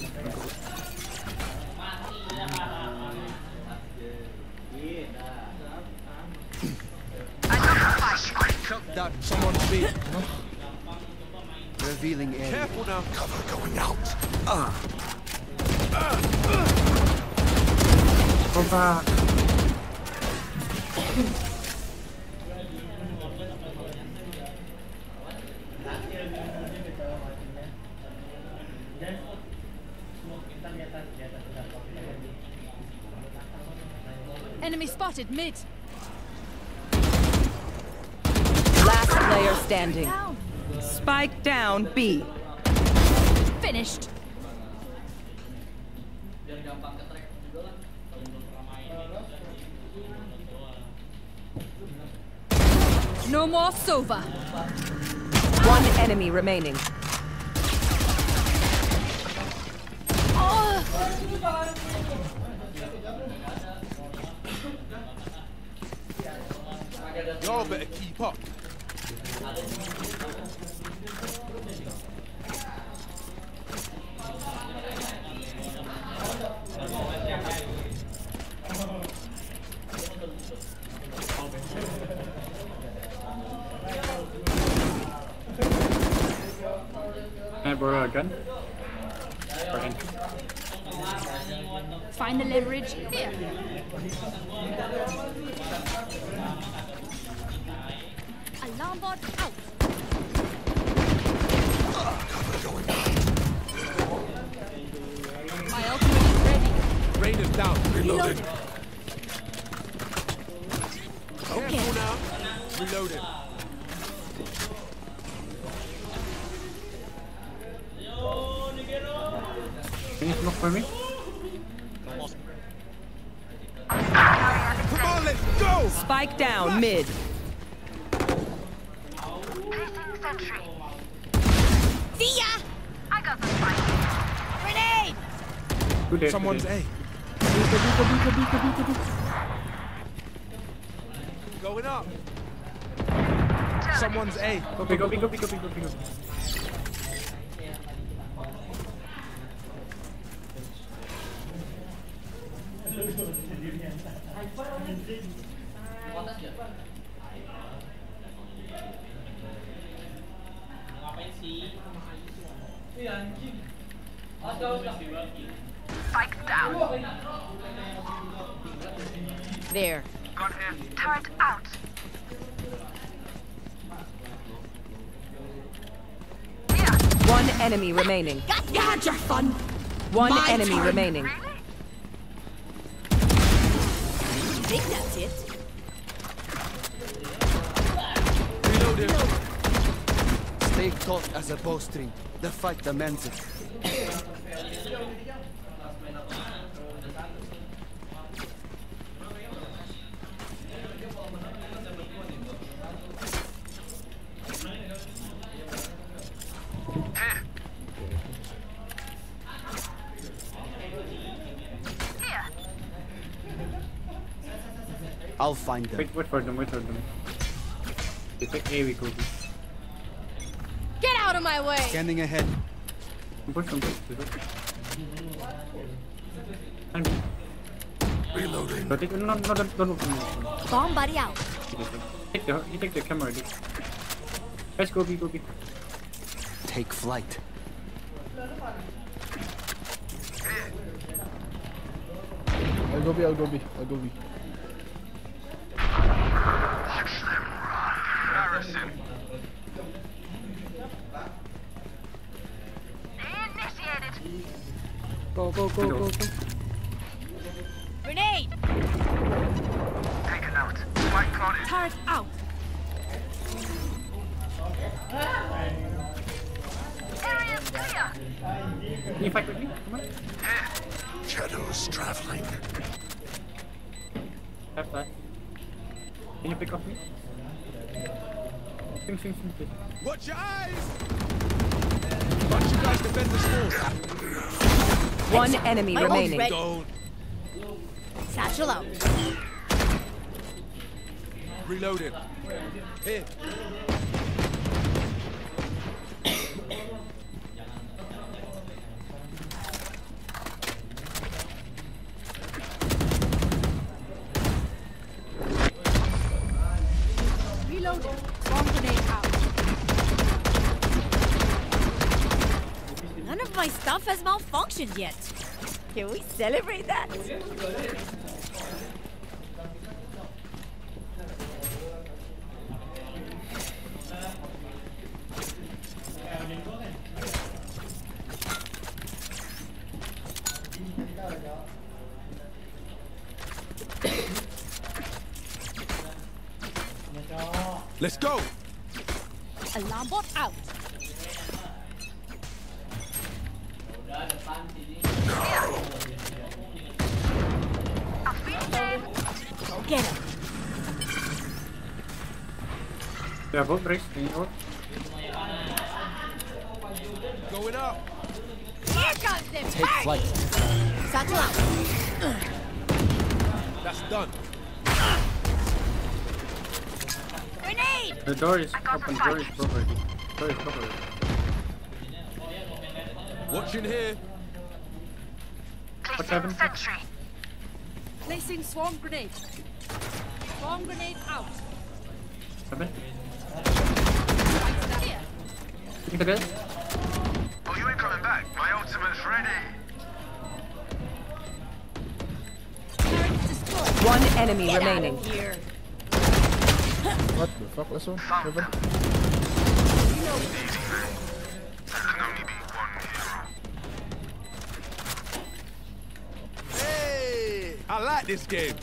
Mid. Last player standing. Spike down B. Finished. No more Sova. One enemy remaining. Y'all better keep up. Someone's. A. Going up. Someone's A. Go, Go, go, go, go, go, go, go, go. Remaining. You had your fun. One My enemy turn. remaining. think that's it. Reloading. Stay taut as a bowstring. The fight demands it. I'll find them. Wait, wait for them, wait for them. They take A, we go B. Get out of my way! Scanning ahead. Push them, push them. And Reloading. But take, no, no, no, don't, don't open it. Bomb buddy out. Take the, you take the camera, dude. Let's go B, go B. Take flight. I'll go B, I'll go B, I'll go B. Go, go, go, go, go. Grenade! Taken out. Spike planted. Turret out. Area's clear. Can you fight with me? Come on. Shadows traveling. Have that. Can you pick up me? Sing, sing, sing, please. Watch your eyes! Watch you guys defend the schools. One enemy My remaining. ready. Don't. Satchel out. Reloading. Here. Yet. Can we celebrate that? Door is open, the door is covered. The door is covered. Watching here. What happened? Sentry. Placing swarm grenade. Swarm grenade out. Happened? Here. Taking the? Oh, you ain't coming back. My ultimate's ready. One enemy Get out remaining. of here. What the fuck, last one? Seven? Easy, man. There can only be one hero. Hey, I like this game.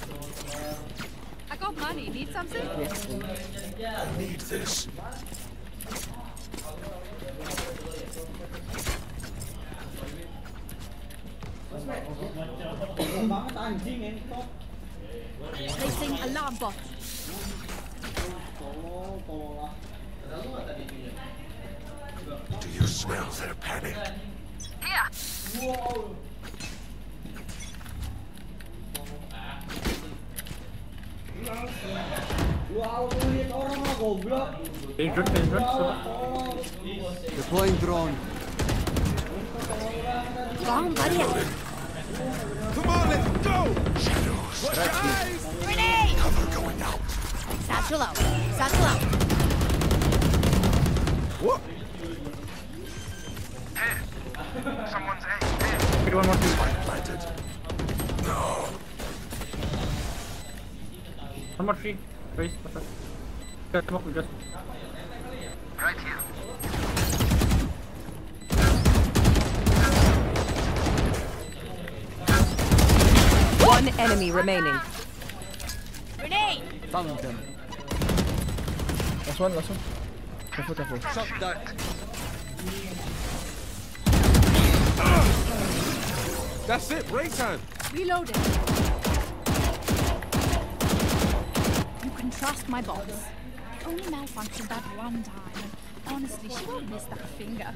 I got money. Need something? I Need this. banget anjing entot. Placing alarm bot. You smell their panic? Here. Wow. Lu awal lihat orang lah goblok. Take drone, take drone. Deploying drone. Bomb buddy. Come on, let's go. Shadows. Watch your eyes. Grenade! Cover going out. Satchel out. Satchel out. What? Here. Someone's A. Here. Take one more thing. Planted. No. One more tree. Raise. What's up? Just smoke, just. Right here. One enemy remaining. Grenade! Found them. Last one, last one. Careful, careful. Shot that. That's it, break time. Reloading. You can trust my boss. Only malfunctioned that one time. Honestly, she won't miss that finger.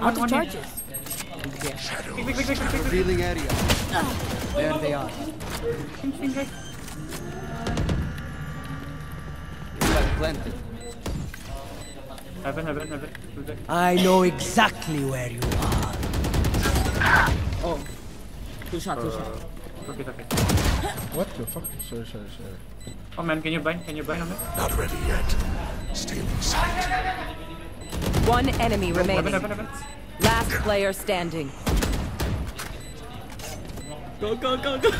Out. One, Out one, of one. charges. Revealing area. There they are. Flag planted. Heaven, heaven, heaven. I know exactly where you are. Oh. Two shot, two shot. Uh, okay, okay. What the fuck? Sorry, sorry, sorry. Oh man, can you bind? Can you bind on it? Not ready yet. Still in sight. One enemy remaining. Heaven, heaven, heaven. Last player standing. Go, go, go, go.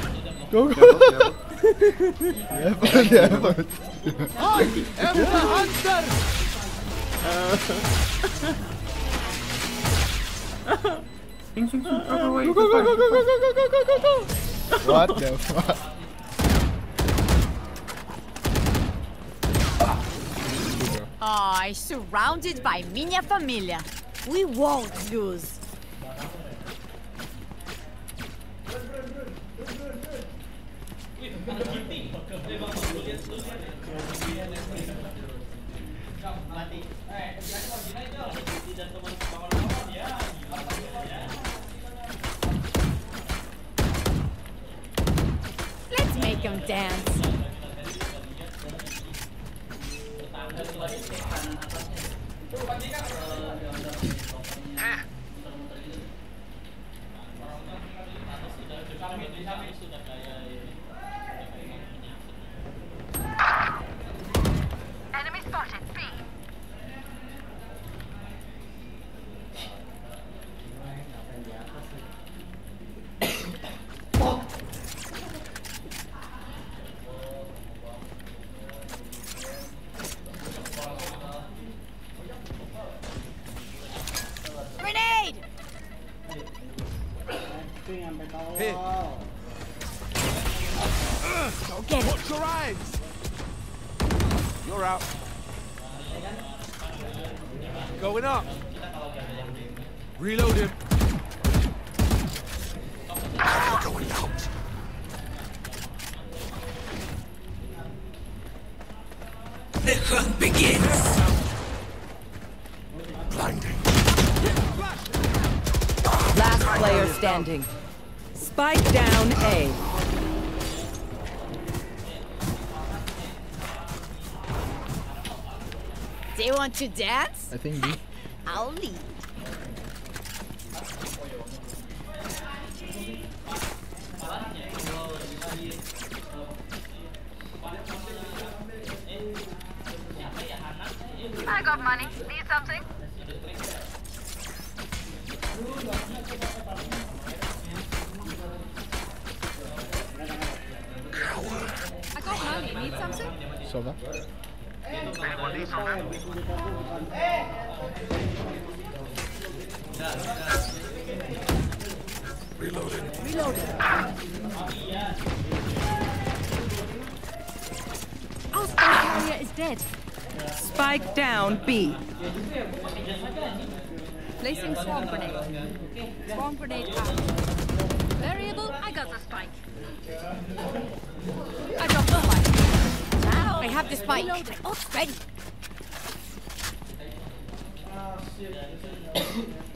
Go, go. Heaven, heaven. I am the hunter! Sing, sing, sing. Go, away. Go, go, go, go, go, go, go, go, go, go, go. What the fuck? Oh, surrounded by minha família. We won't lose. Let's make them dance. 啊。Want to dance? I think B. I'll lead. I got money. Need something? I got money. Need something? Ça va? Reloading. Reloading. Our spike area is dead. Spike down B. Placing swarm grenade. Swarm grenade out. Variable, I got the spike. I have the spike. Oh, ready.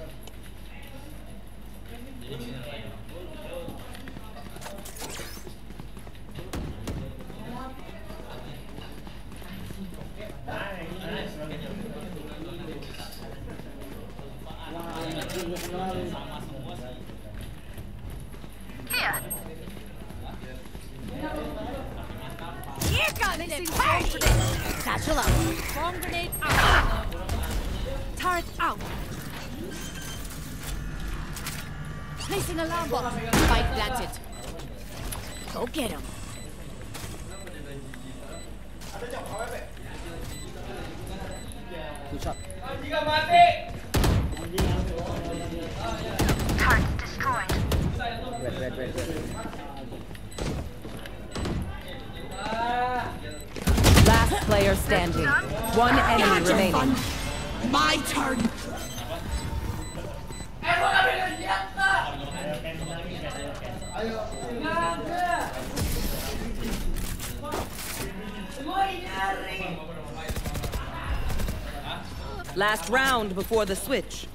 round before the switch.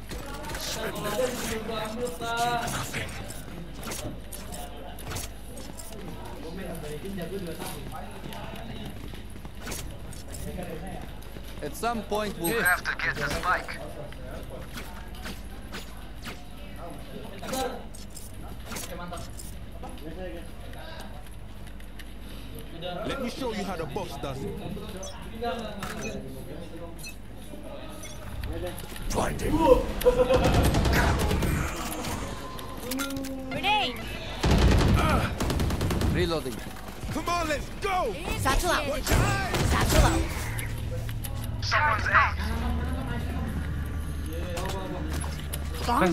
At some point, we'll have to get the spike.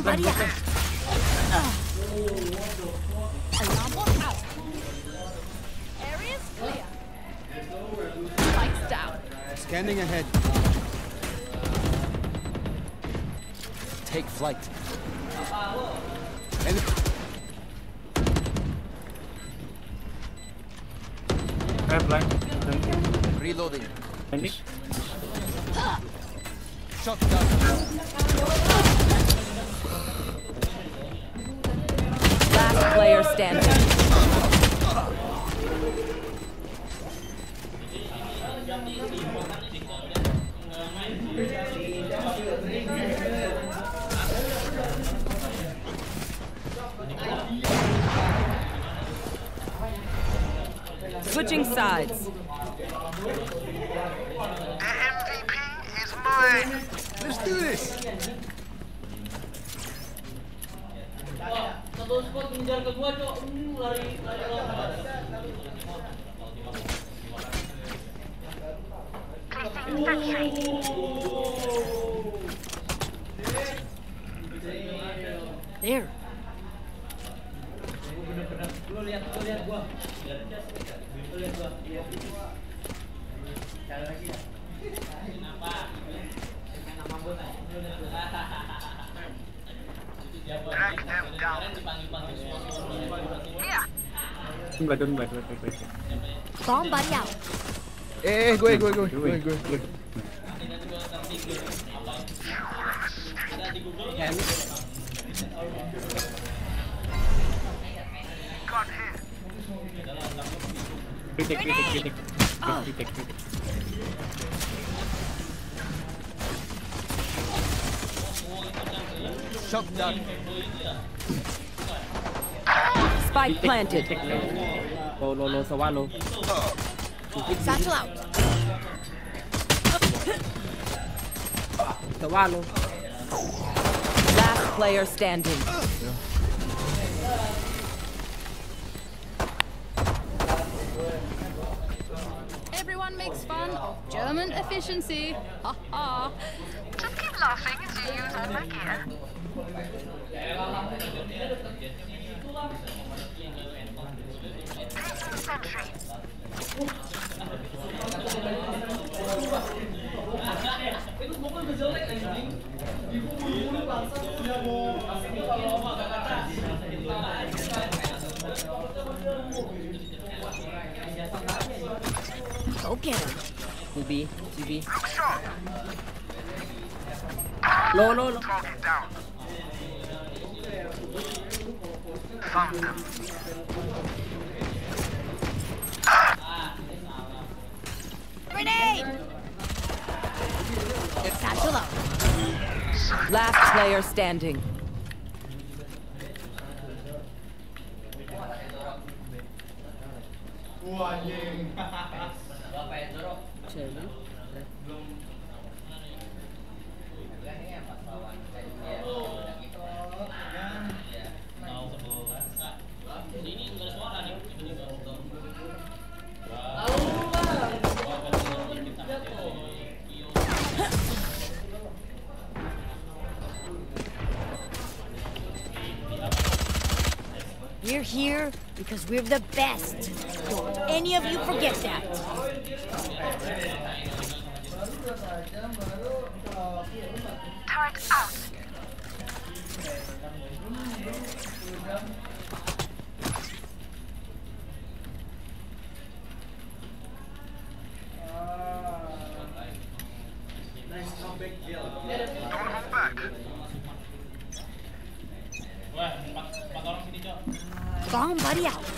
Bomb Tunggu, tunggu, tunggu, tunggu. Bomb buddy out. Eh, gue, gue, gue, gue, gue, gue. Got him. Kritik, kritik, kritik. Kritik, kritik. Shotgun. Spike planted. Low, low, low, swallow. Satchel out. Swallow. Last player standing. Everyone makes fun of German efficiency. Ha ha. Just keep laughing as you use all my gear. Go get him. 2B, 2B. Look sharp. Low, low, low. Target down. Found them. Grenade! Satchel out. Last player standing. Chévere. because we're the best. Don't any of you forget that. Turret out. Uh... 頑張りや。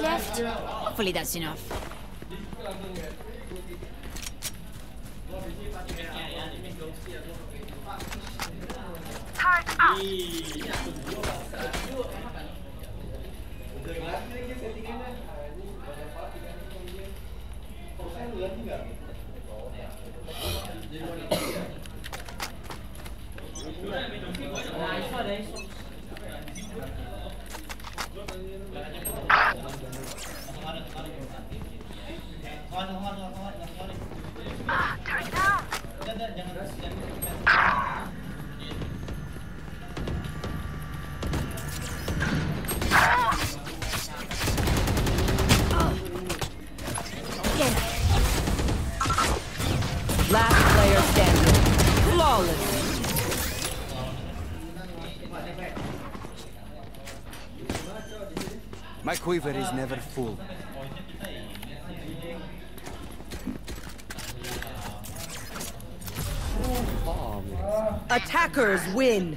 minutes left? Hopefully that's enough. Turret out. quiver is never full. Attackers win!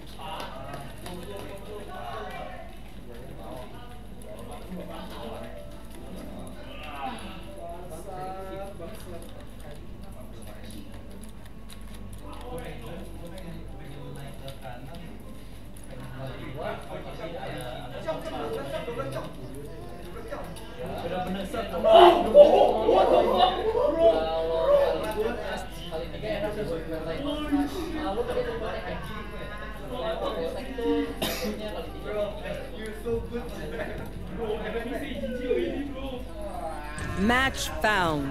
found.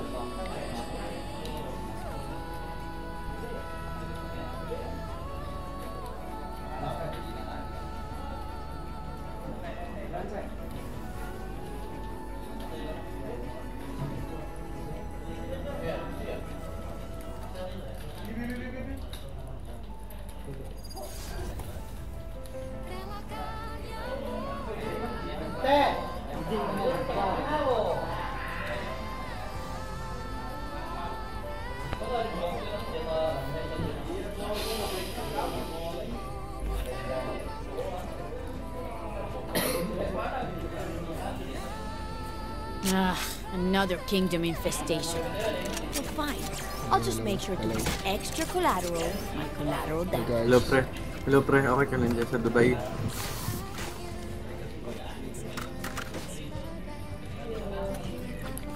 another kingdom infestation. Well, fine. I'll just make sure to use extra collateral, my collateral damage. Hello pre. Hello pre, okay ka lang dyan sa Dubai.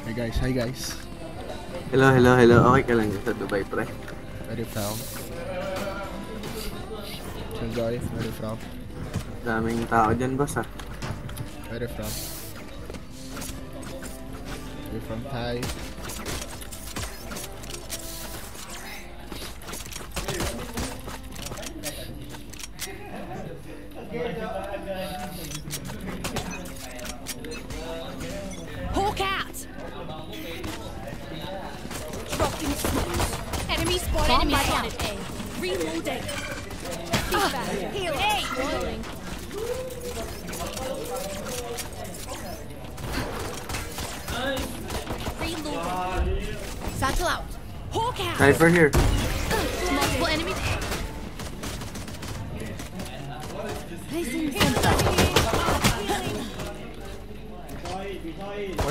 Hi guys, hi guys. Hello, hello, hello. Okay ka lang dyan sa Dubai pre. Where you from? Enjoy, where you from? Daming tao dyan boss ah. Where you from? You from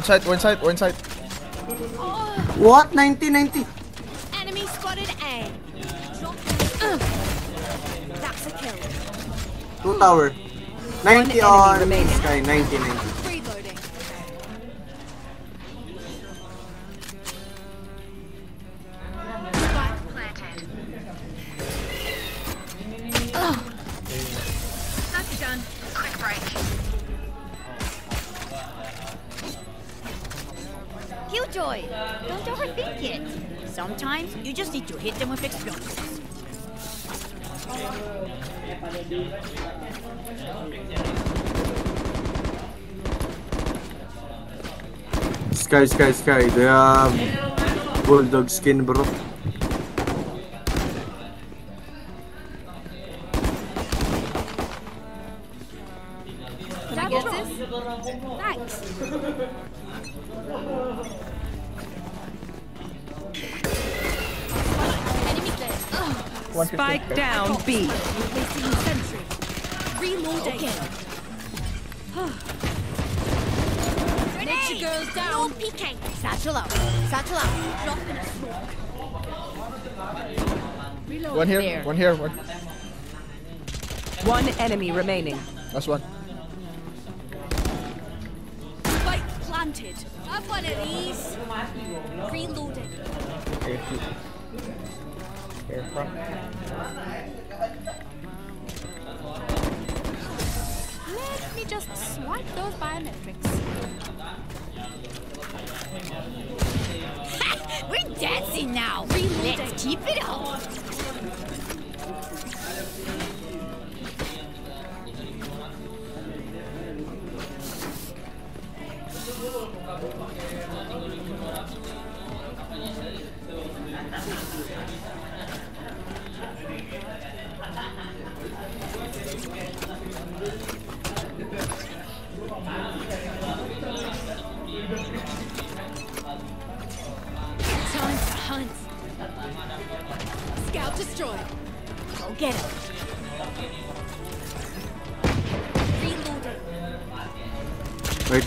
One side, one side, one side. What? 90, 90. Enemy spotted A. Uh. That's a kill. Two tower. 90 enemy on. Sky. 90, 90. Sky, Sky, Sky. Have bulldog skin bro. One here, one one. One enemy remaining. That's one. Spike planted. Have one of these. Reloading. Let me just swipe those biometrics.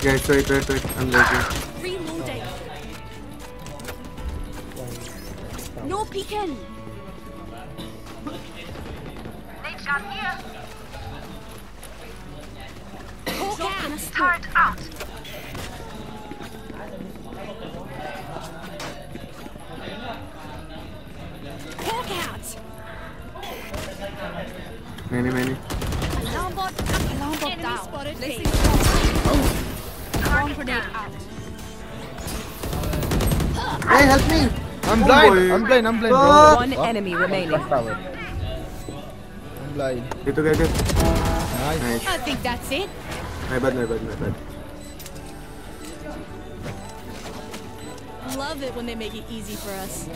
Guys, wait, wait, wait. I'm lagging. Blind. I'm blind, bro. One enemy remaining. I'm blind. Dito, guys. Nice. Nice. I think that's it. My bad, my bad, my bad. Love it when they make it easy for us.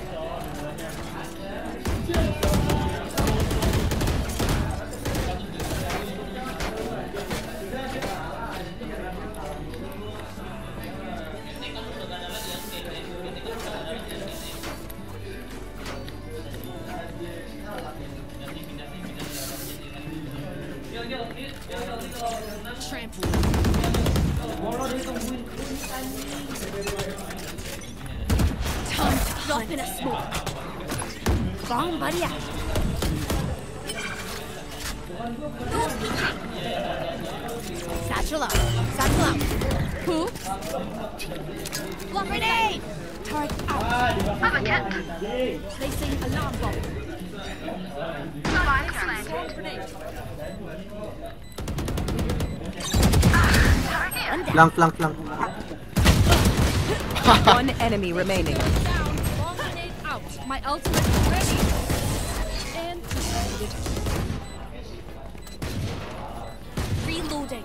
Flank, flank, flank. One enemy remaining. Down. Bomb grenade out. My ultimate is ready. And reloading.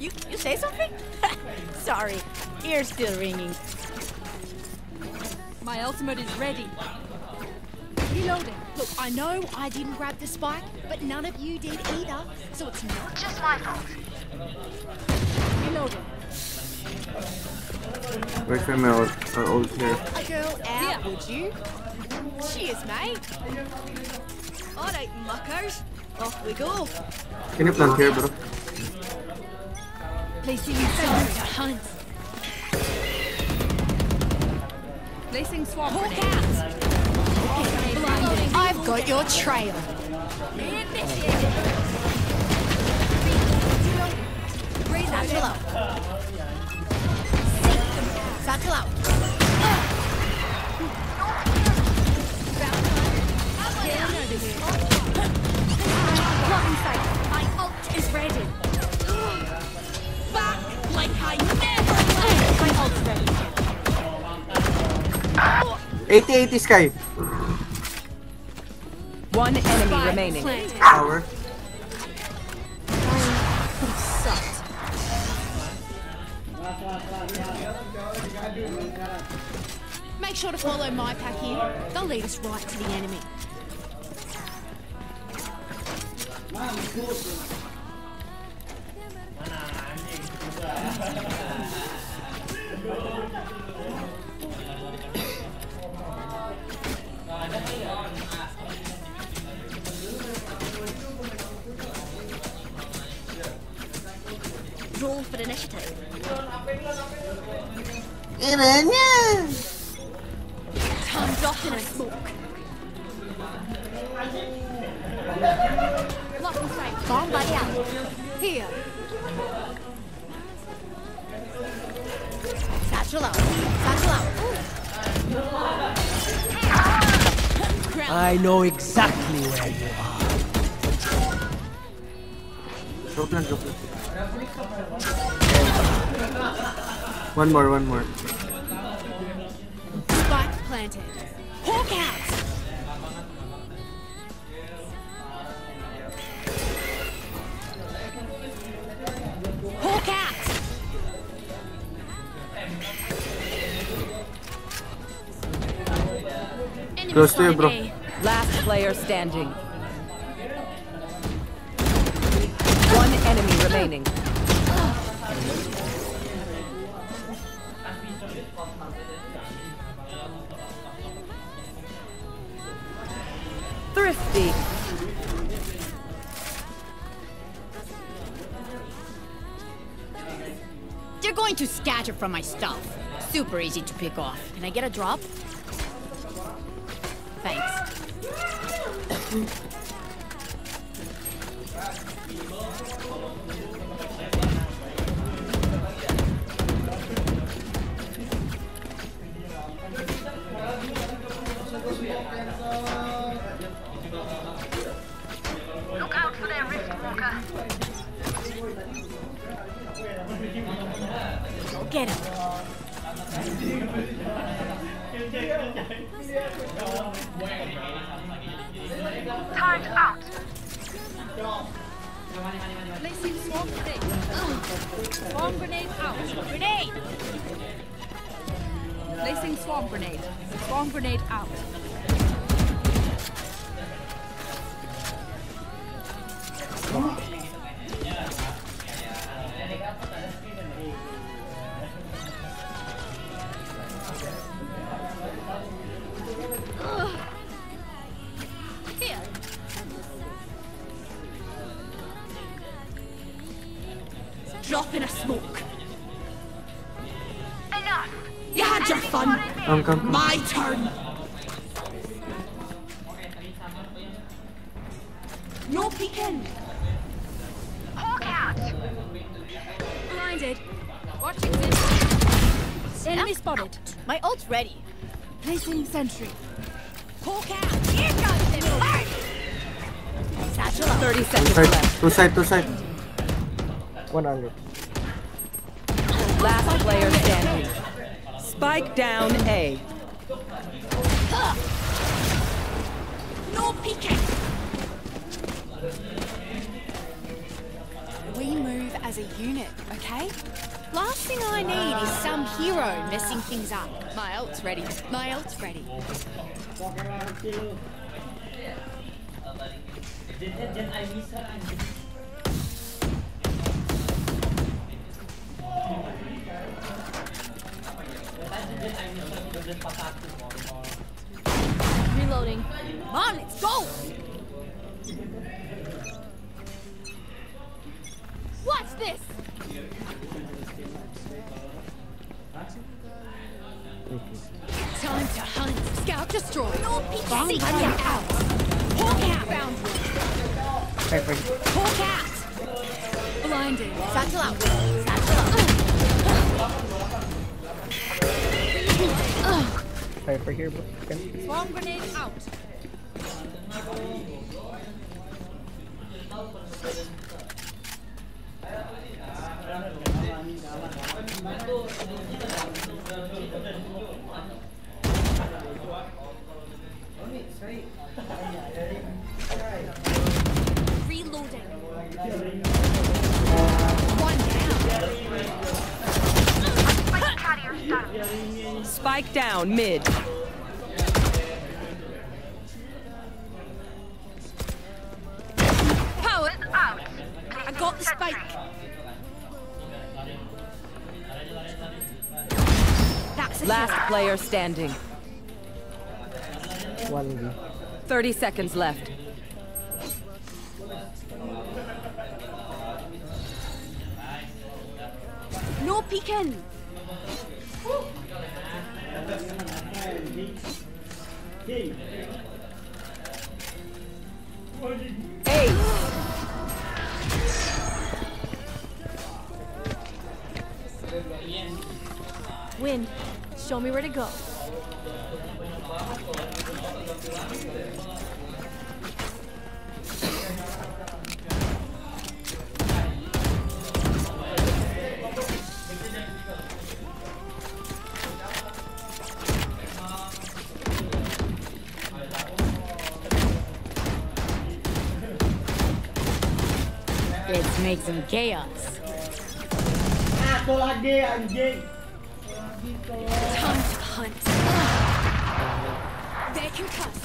You you say something? Sorry, ears still ringing. My ultimate is ready. Reloading. Look, I know I didn't grab the spike, but none of you did either, so it's not Just my fault. Wait for my ult, uh, ult here. A girl out, would you? Cheers, mate. I don't muckers. Off we go. Can you plant here, bro? Placing time to hunt. Placing swamp Hawk out. I've got your trail. Satchel out. Satchel out. Blocking sight. My ult is ready. Back like I never left. My ult's ready. 80, 80 Sky. One enemy remaining. Power. sure to follow my pack here. They'll lead us right to the enemy. Roll for initiative. I'm dropping a smoke. Blocking sight. Bomb buddy out. Here. Satchel out. Satchel out. I know exactly where you are. Drop lang, drop lang. One more, one more. Spike planted. Hawk out. Hawk out. Enemy Close to you, bro. Last player standing. One enemy remaining. To scatter from my stuff. Super easy to pick off. Can I get a drop? Thanks. Get him. Turned out. Placing swarm grenade. Swarm grenade out. Grenade! Placing swarm grenade. Swarm grenade out. Ugh. Side, left. two side, two side. 100. Last player standing. Spike down A. No peeking. We move as a unit, okay? Last thing I need is some hero messing things up. My ult's ready. My ult's ready. Spike down mid. Power. Out. I got the spike. That's Last kill. player standing. 1B. 30 seconds left. No peeking! Win. Show me where to go. Let's make some chaos. Satu lagi anjing. Time to hunt. They're concussed.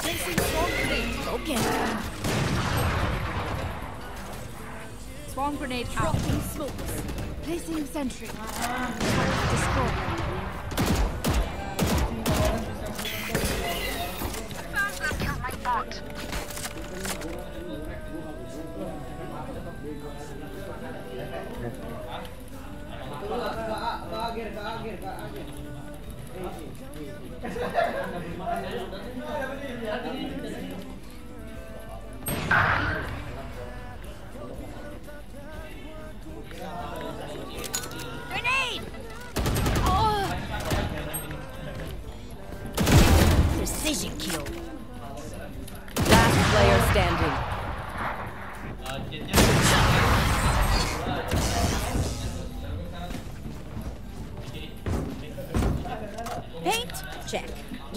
Placing swarm grenade. Go get them. Swarm grenade out. Dropping smokes. Placing sentry. Target destroyed. That killed my bot. Ke akhir, ke akhir, ke akhir.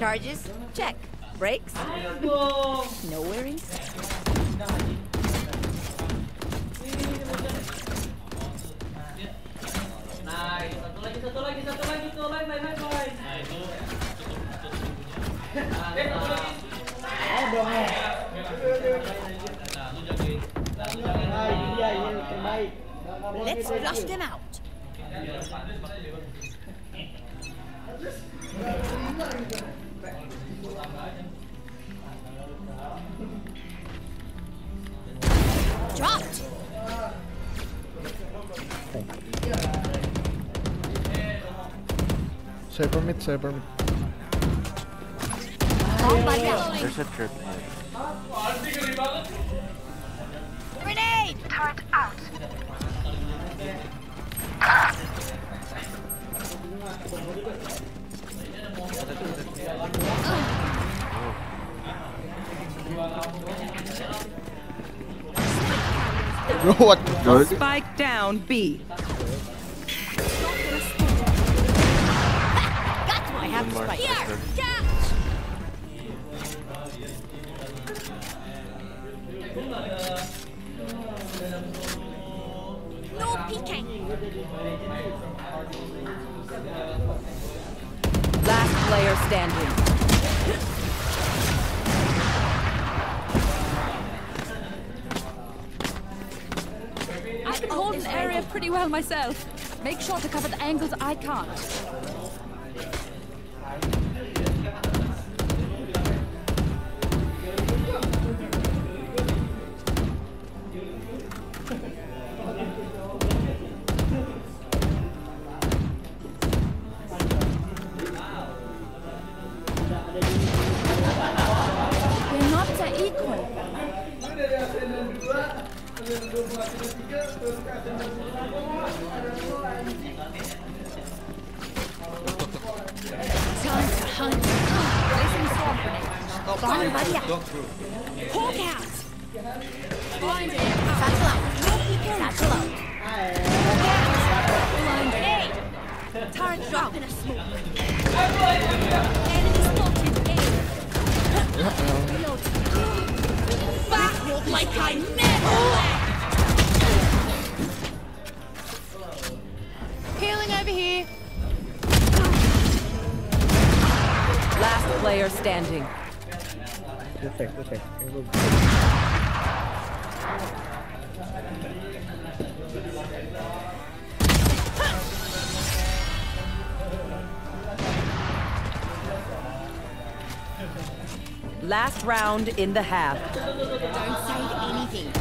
Charges? Check. Brakes? Ini terbaik. Let's flush them out. Dropped. Cyber mid, cyber mid. Bomb body out. There's a trip. Grenade! Turret out. What? Spike down B. No peeking! Last player standing. Hold an area pretty well myself. Make sure to cover the angles I can't. Time to like I never left. Healing over here. Last player standing. Two sec, two sec. Last round in the half. Don't save anything.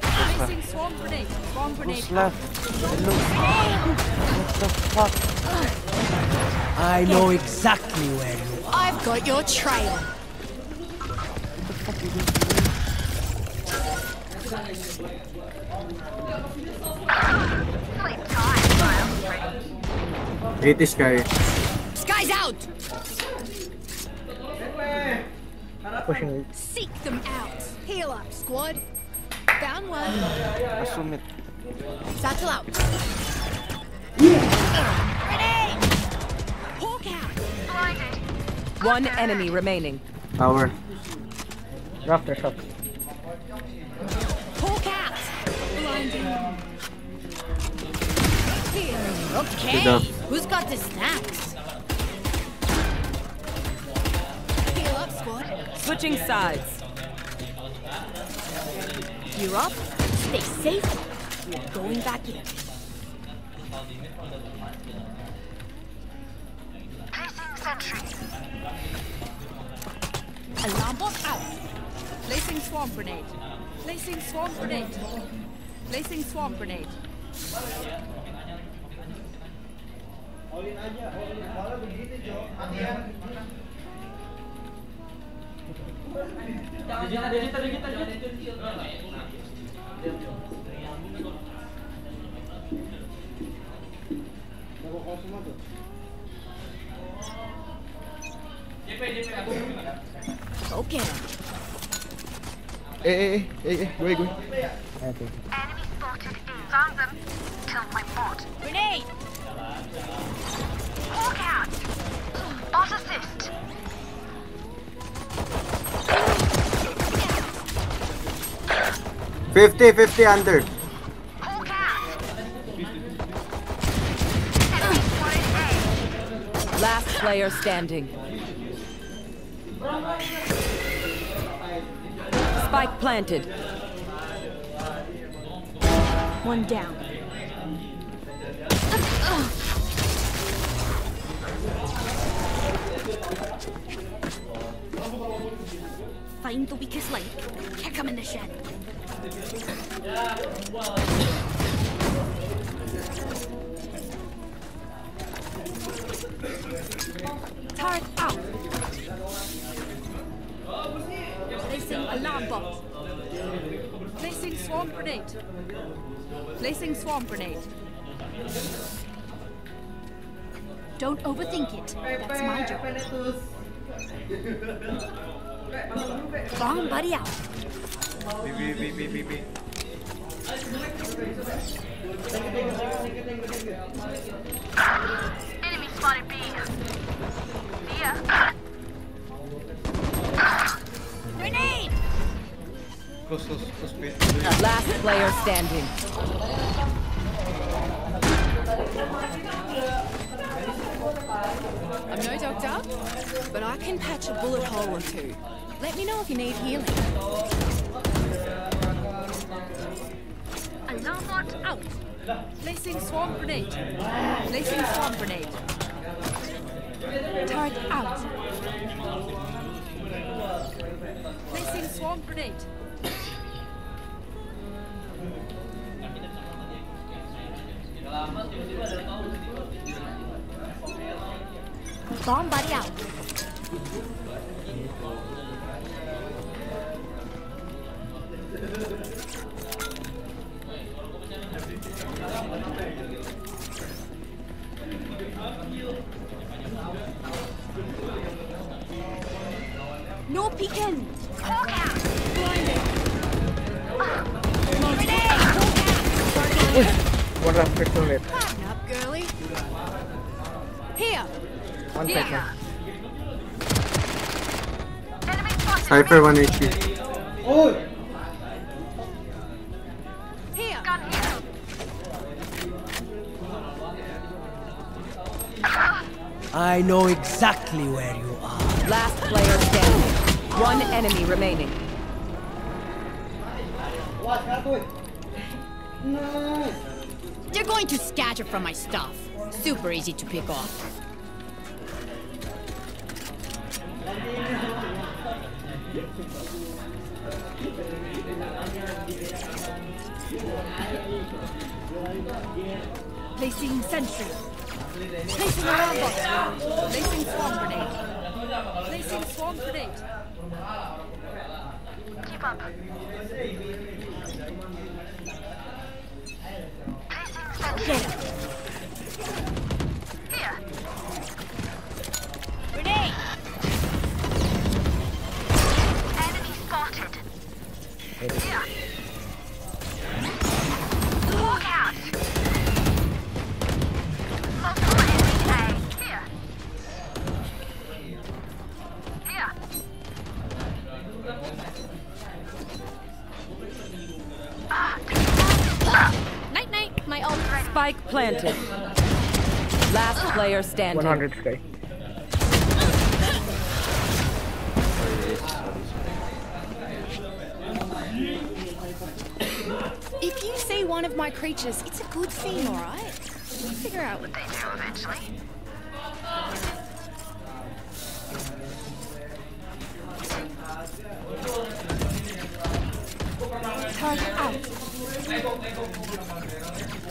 Placing swarm grenade. Swarm grenade. Who's left? Hello. What the fuck? I know exactly where you are. I've got your trail. British guy. Sky's out. Pushing. Seek them out. Heal up, squad. Found one. Assume it. Satchel out. Grenade! Hawk out. One enemy remaining. Tower. Drop their shot. Hawk out. Blinding. Okay. Who's got the snacks? Heal up, squad. Switching sides. You're up. Stay safe. We're going back in. Placing sentry. Alarm bot out. Placing swarm grenade. Placing swarm grenade. Placing swarm grenade. Digita, digita, digita, digita. Nakukuha semua tuh. JP, JP, aku Go get him. Eh, eh, eh, eh, eh, gue, gue. Enemy spotted. Found them. Kill my bot. Grenade! Hawk out. Bot assist. Fifty, fifty under. Hawk out. Enemy spotted A. Last player standing. Spike planted. One down. Find the weakest link. Kick him in the shin. Turret out. Placing alarm bot. Placing swarm grenade. Placing swarm grenade. Don't overthink it. That's my job. Bomb buddy out. B, B, B, B, B, B. Enemy spotted B. Here. Grenade! Close, close, close, B. Last player standing. I'm no doctor, but I can patch a bullet hole or two. Let me know if you need healing. Alarm bot out. Placing swarm grenade. Placing swarm grenade. Turret out. Placing swarm grenade. Bomb buddy out. Cypher 1 HP. Oh! Here. I know exactly where you are. Last player standing. One enemy remaining. They're going to scatter from my stuff. Super easy to pick off. Placing sentry. Placing alarm bot. Placing swarm grenade. Placing swarm grenade. Keep up. Get him. Spike planted. Last player standing. 100 stay. If you see one of my creatures, it's a good thing, alright? We'll figure out what They do eventually. Target out.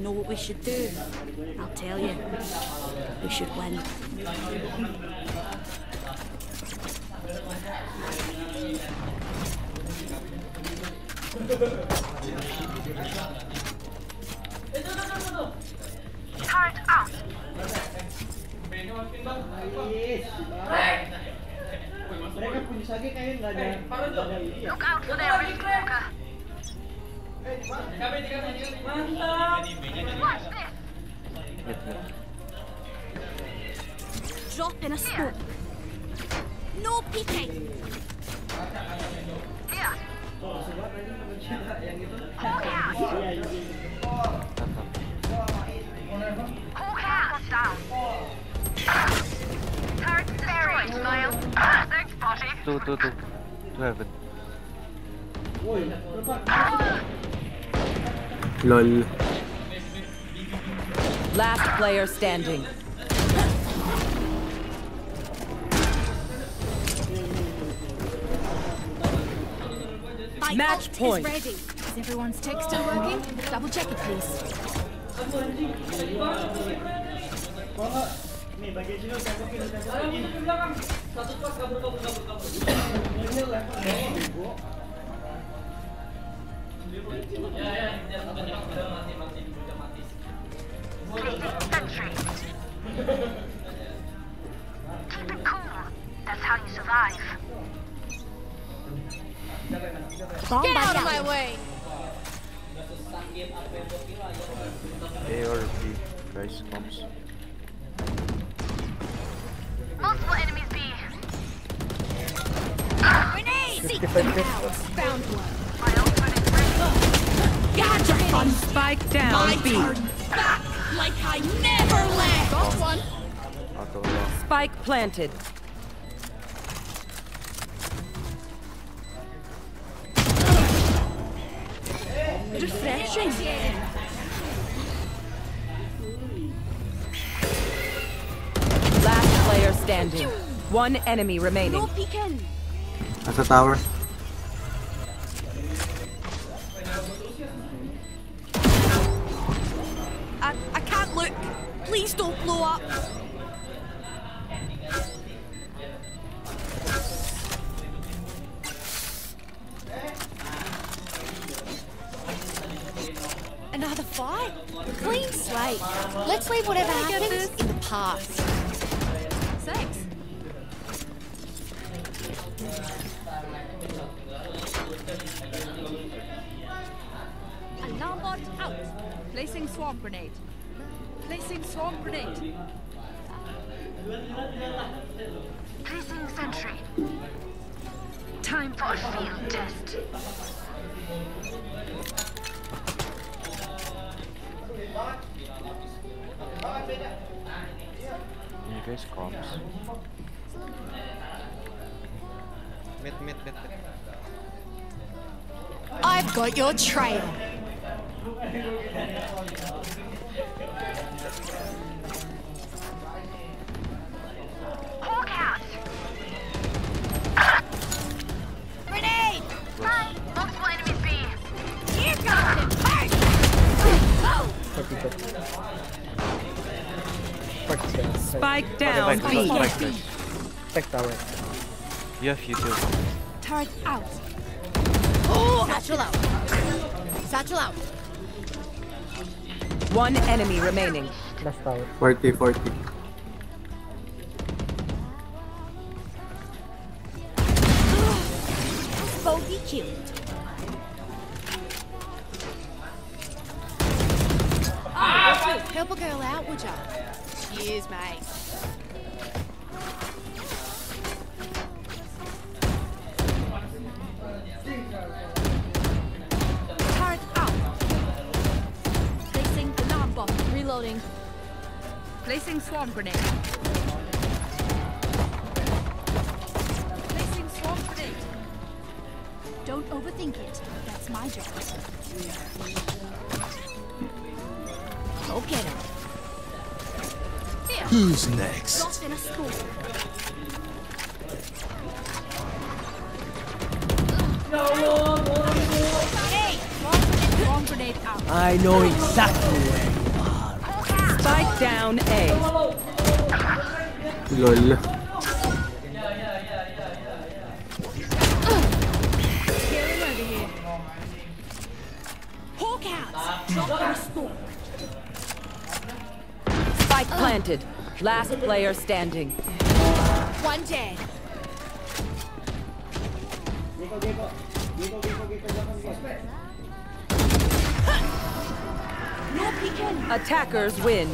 You know what we should do? I'll tell you. We should win. Turret ya. Look out for their rift walker. Watch this. Drop in a smoke. No peeking. Here. Hawk out. Hawk out. Down. Turret destroyed, Miles. Thanks, Spotty. Two, two, two. Two heaven. LOL. Last player standing. My Match point. is ready. Is everyone's tech still working? Double check it, please. Keep it cool. That's how you survive. Bomb Get out of my way! A or B. Guys, comes. Multiple enemies B. Grenade! Seek them out! Found one. My ultimate is ready. Gotcha! Fun spike down My B. turn! Back like I never left! Got one! Auto lock. Spike planted. Refreshing. Last player standing. One enemy remaining. No peeking. Nasa tower. I, I can't look. Please don't blow up. Another fight? Clean slate. Let's leave whatever happens in the past. Thanks. Alarm bot out. Placing swarm grenade. Placing swarm grenade. Placing sentry. Time for a field test. You guys comms. Mid, mid, mid, mid. I've got your trail. Spike down Spike, B. spike, spike. Spike tower. You have futile. Turret out. Oh, satchel out. Satchel out. One enemy remaining. Last tower. 40, 40. Bogey killed. Help a girl out, would ya? Cheers, mate. Reloading. Placing swarm grenade. Placing swarm grenade. Don't overthink it. That's my job. Go get him. Here. Who's next? Lost in a school. Hey! Swarm grenade, swarm grenade out. I know exactly where you are. Spike down A. Lol. Getting over here. Hawk out. Drop in a school. Spike planted. Last player standing. One dead. Attackers win.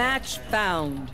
Match found.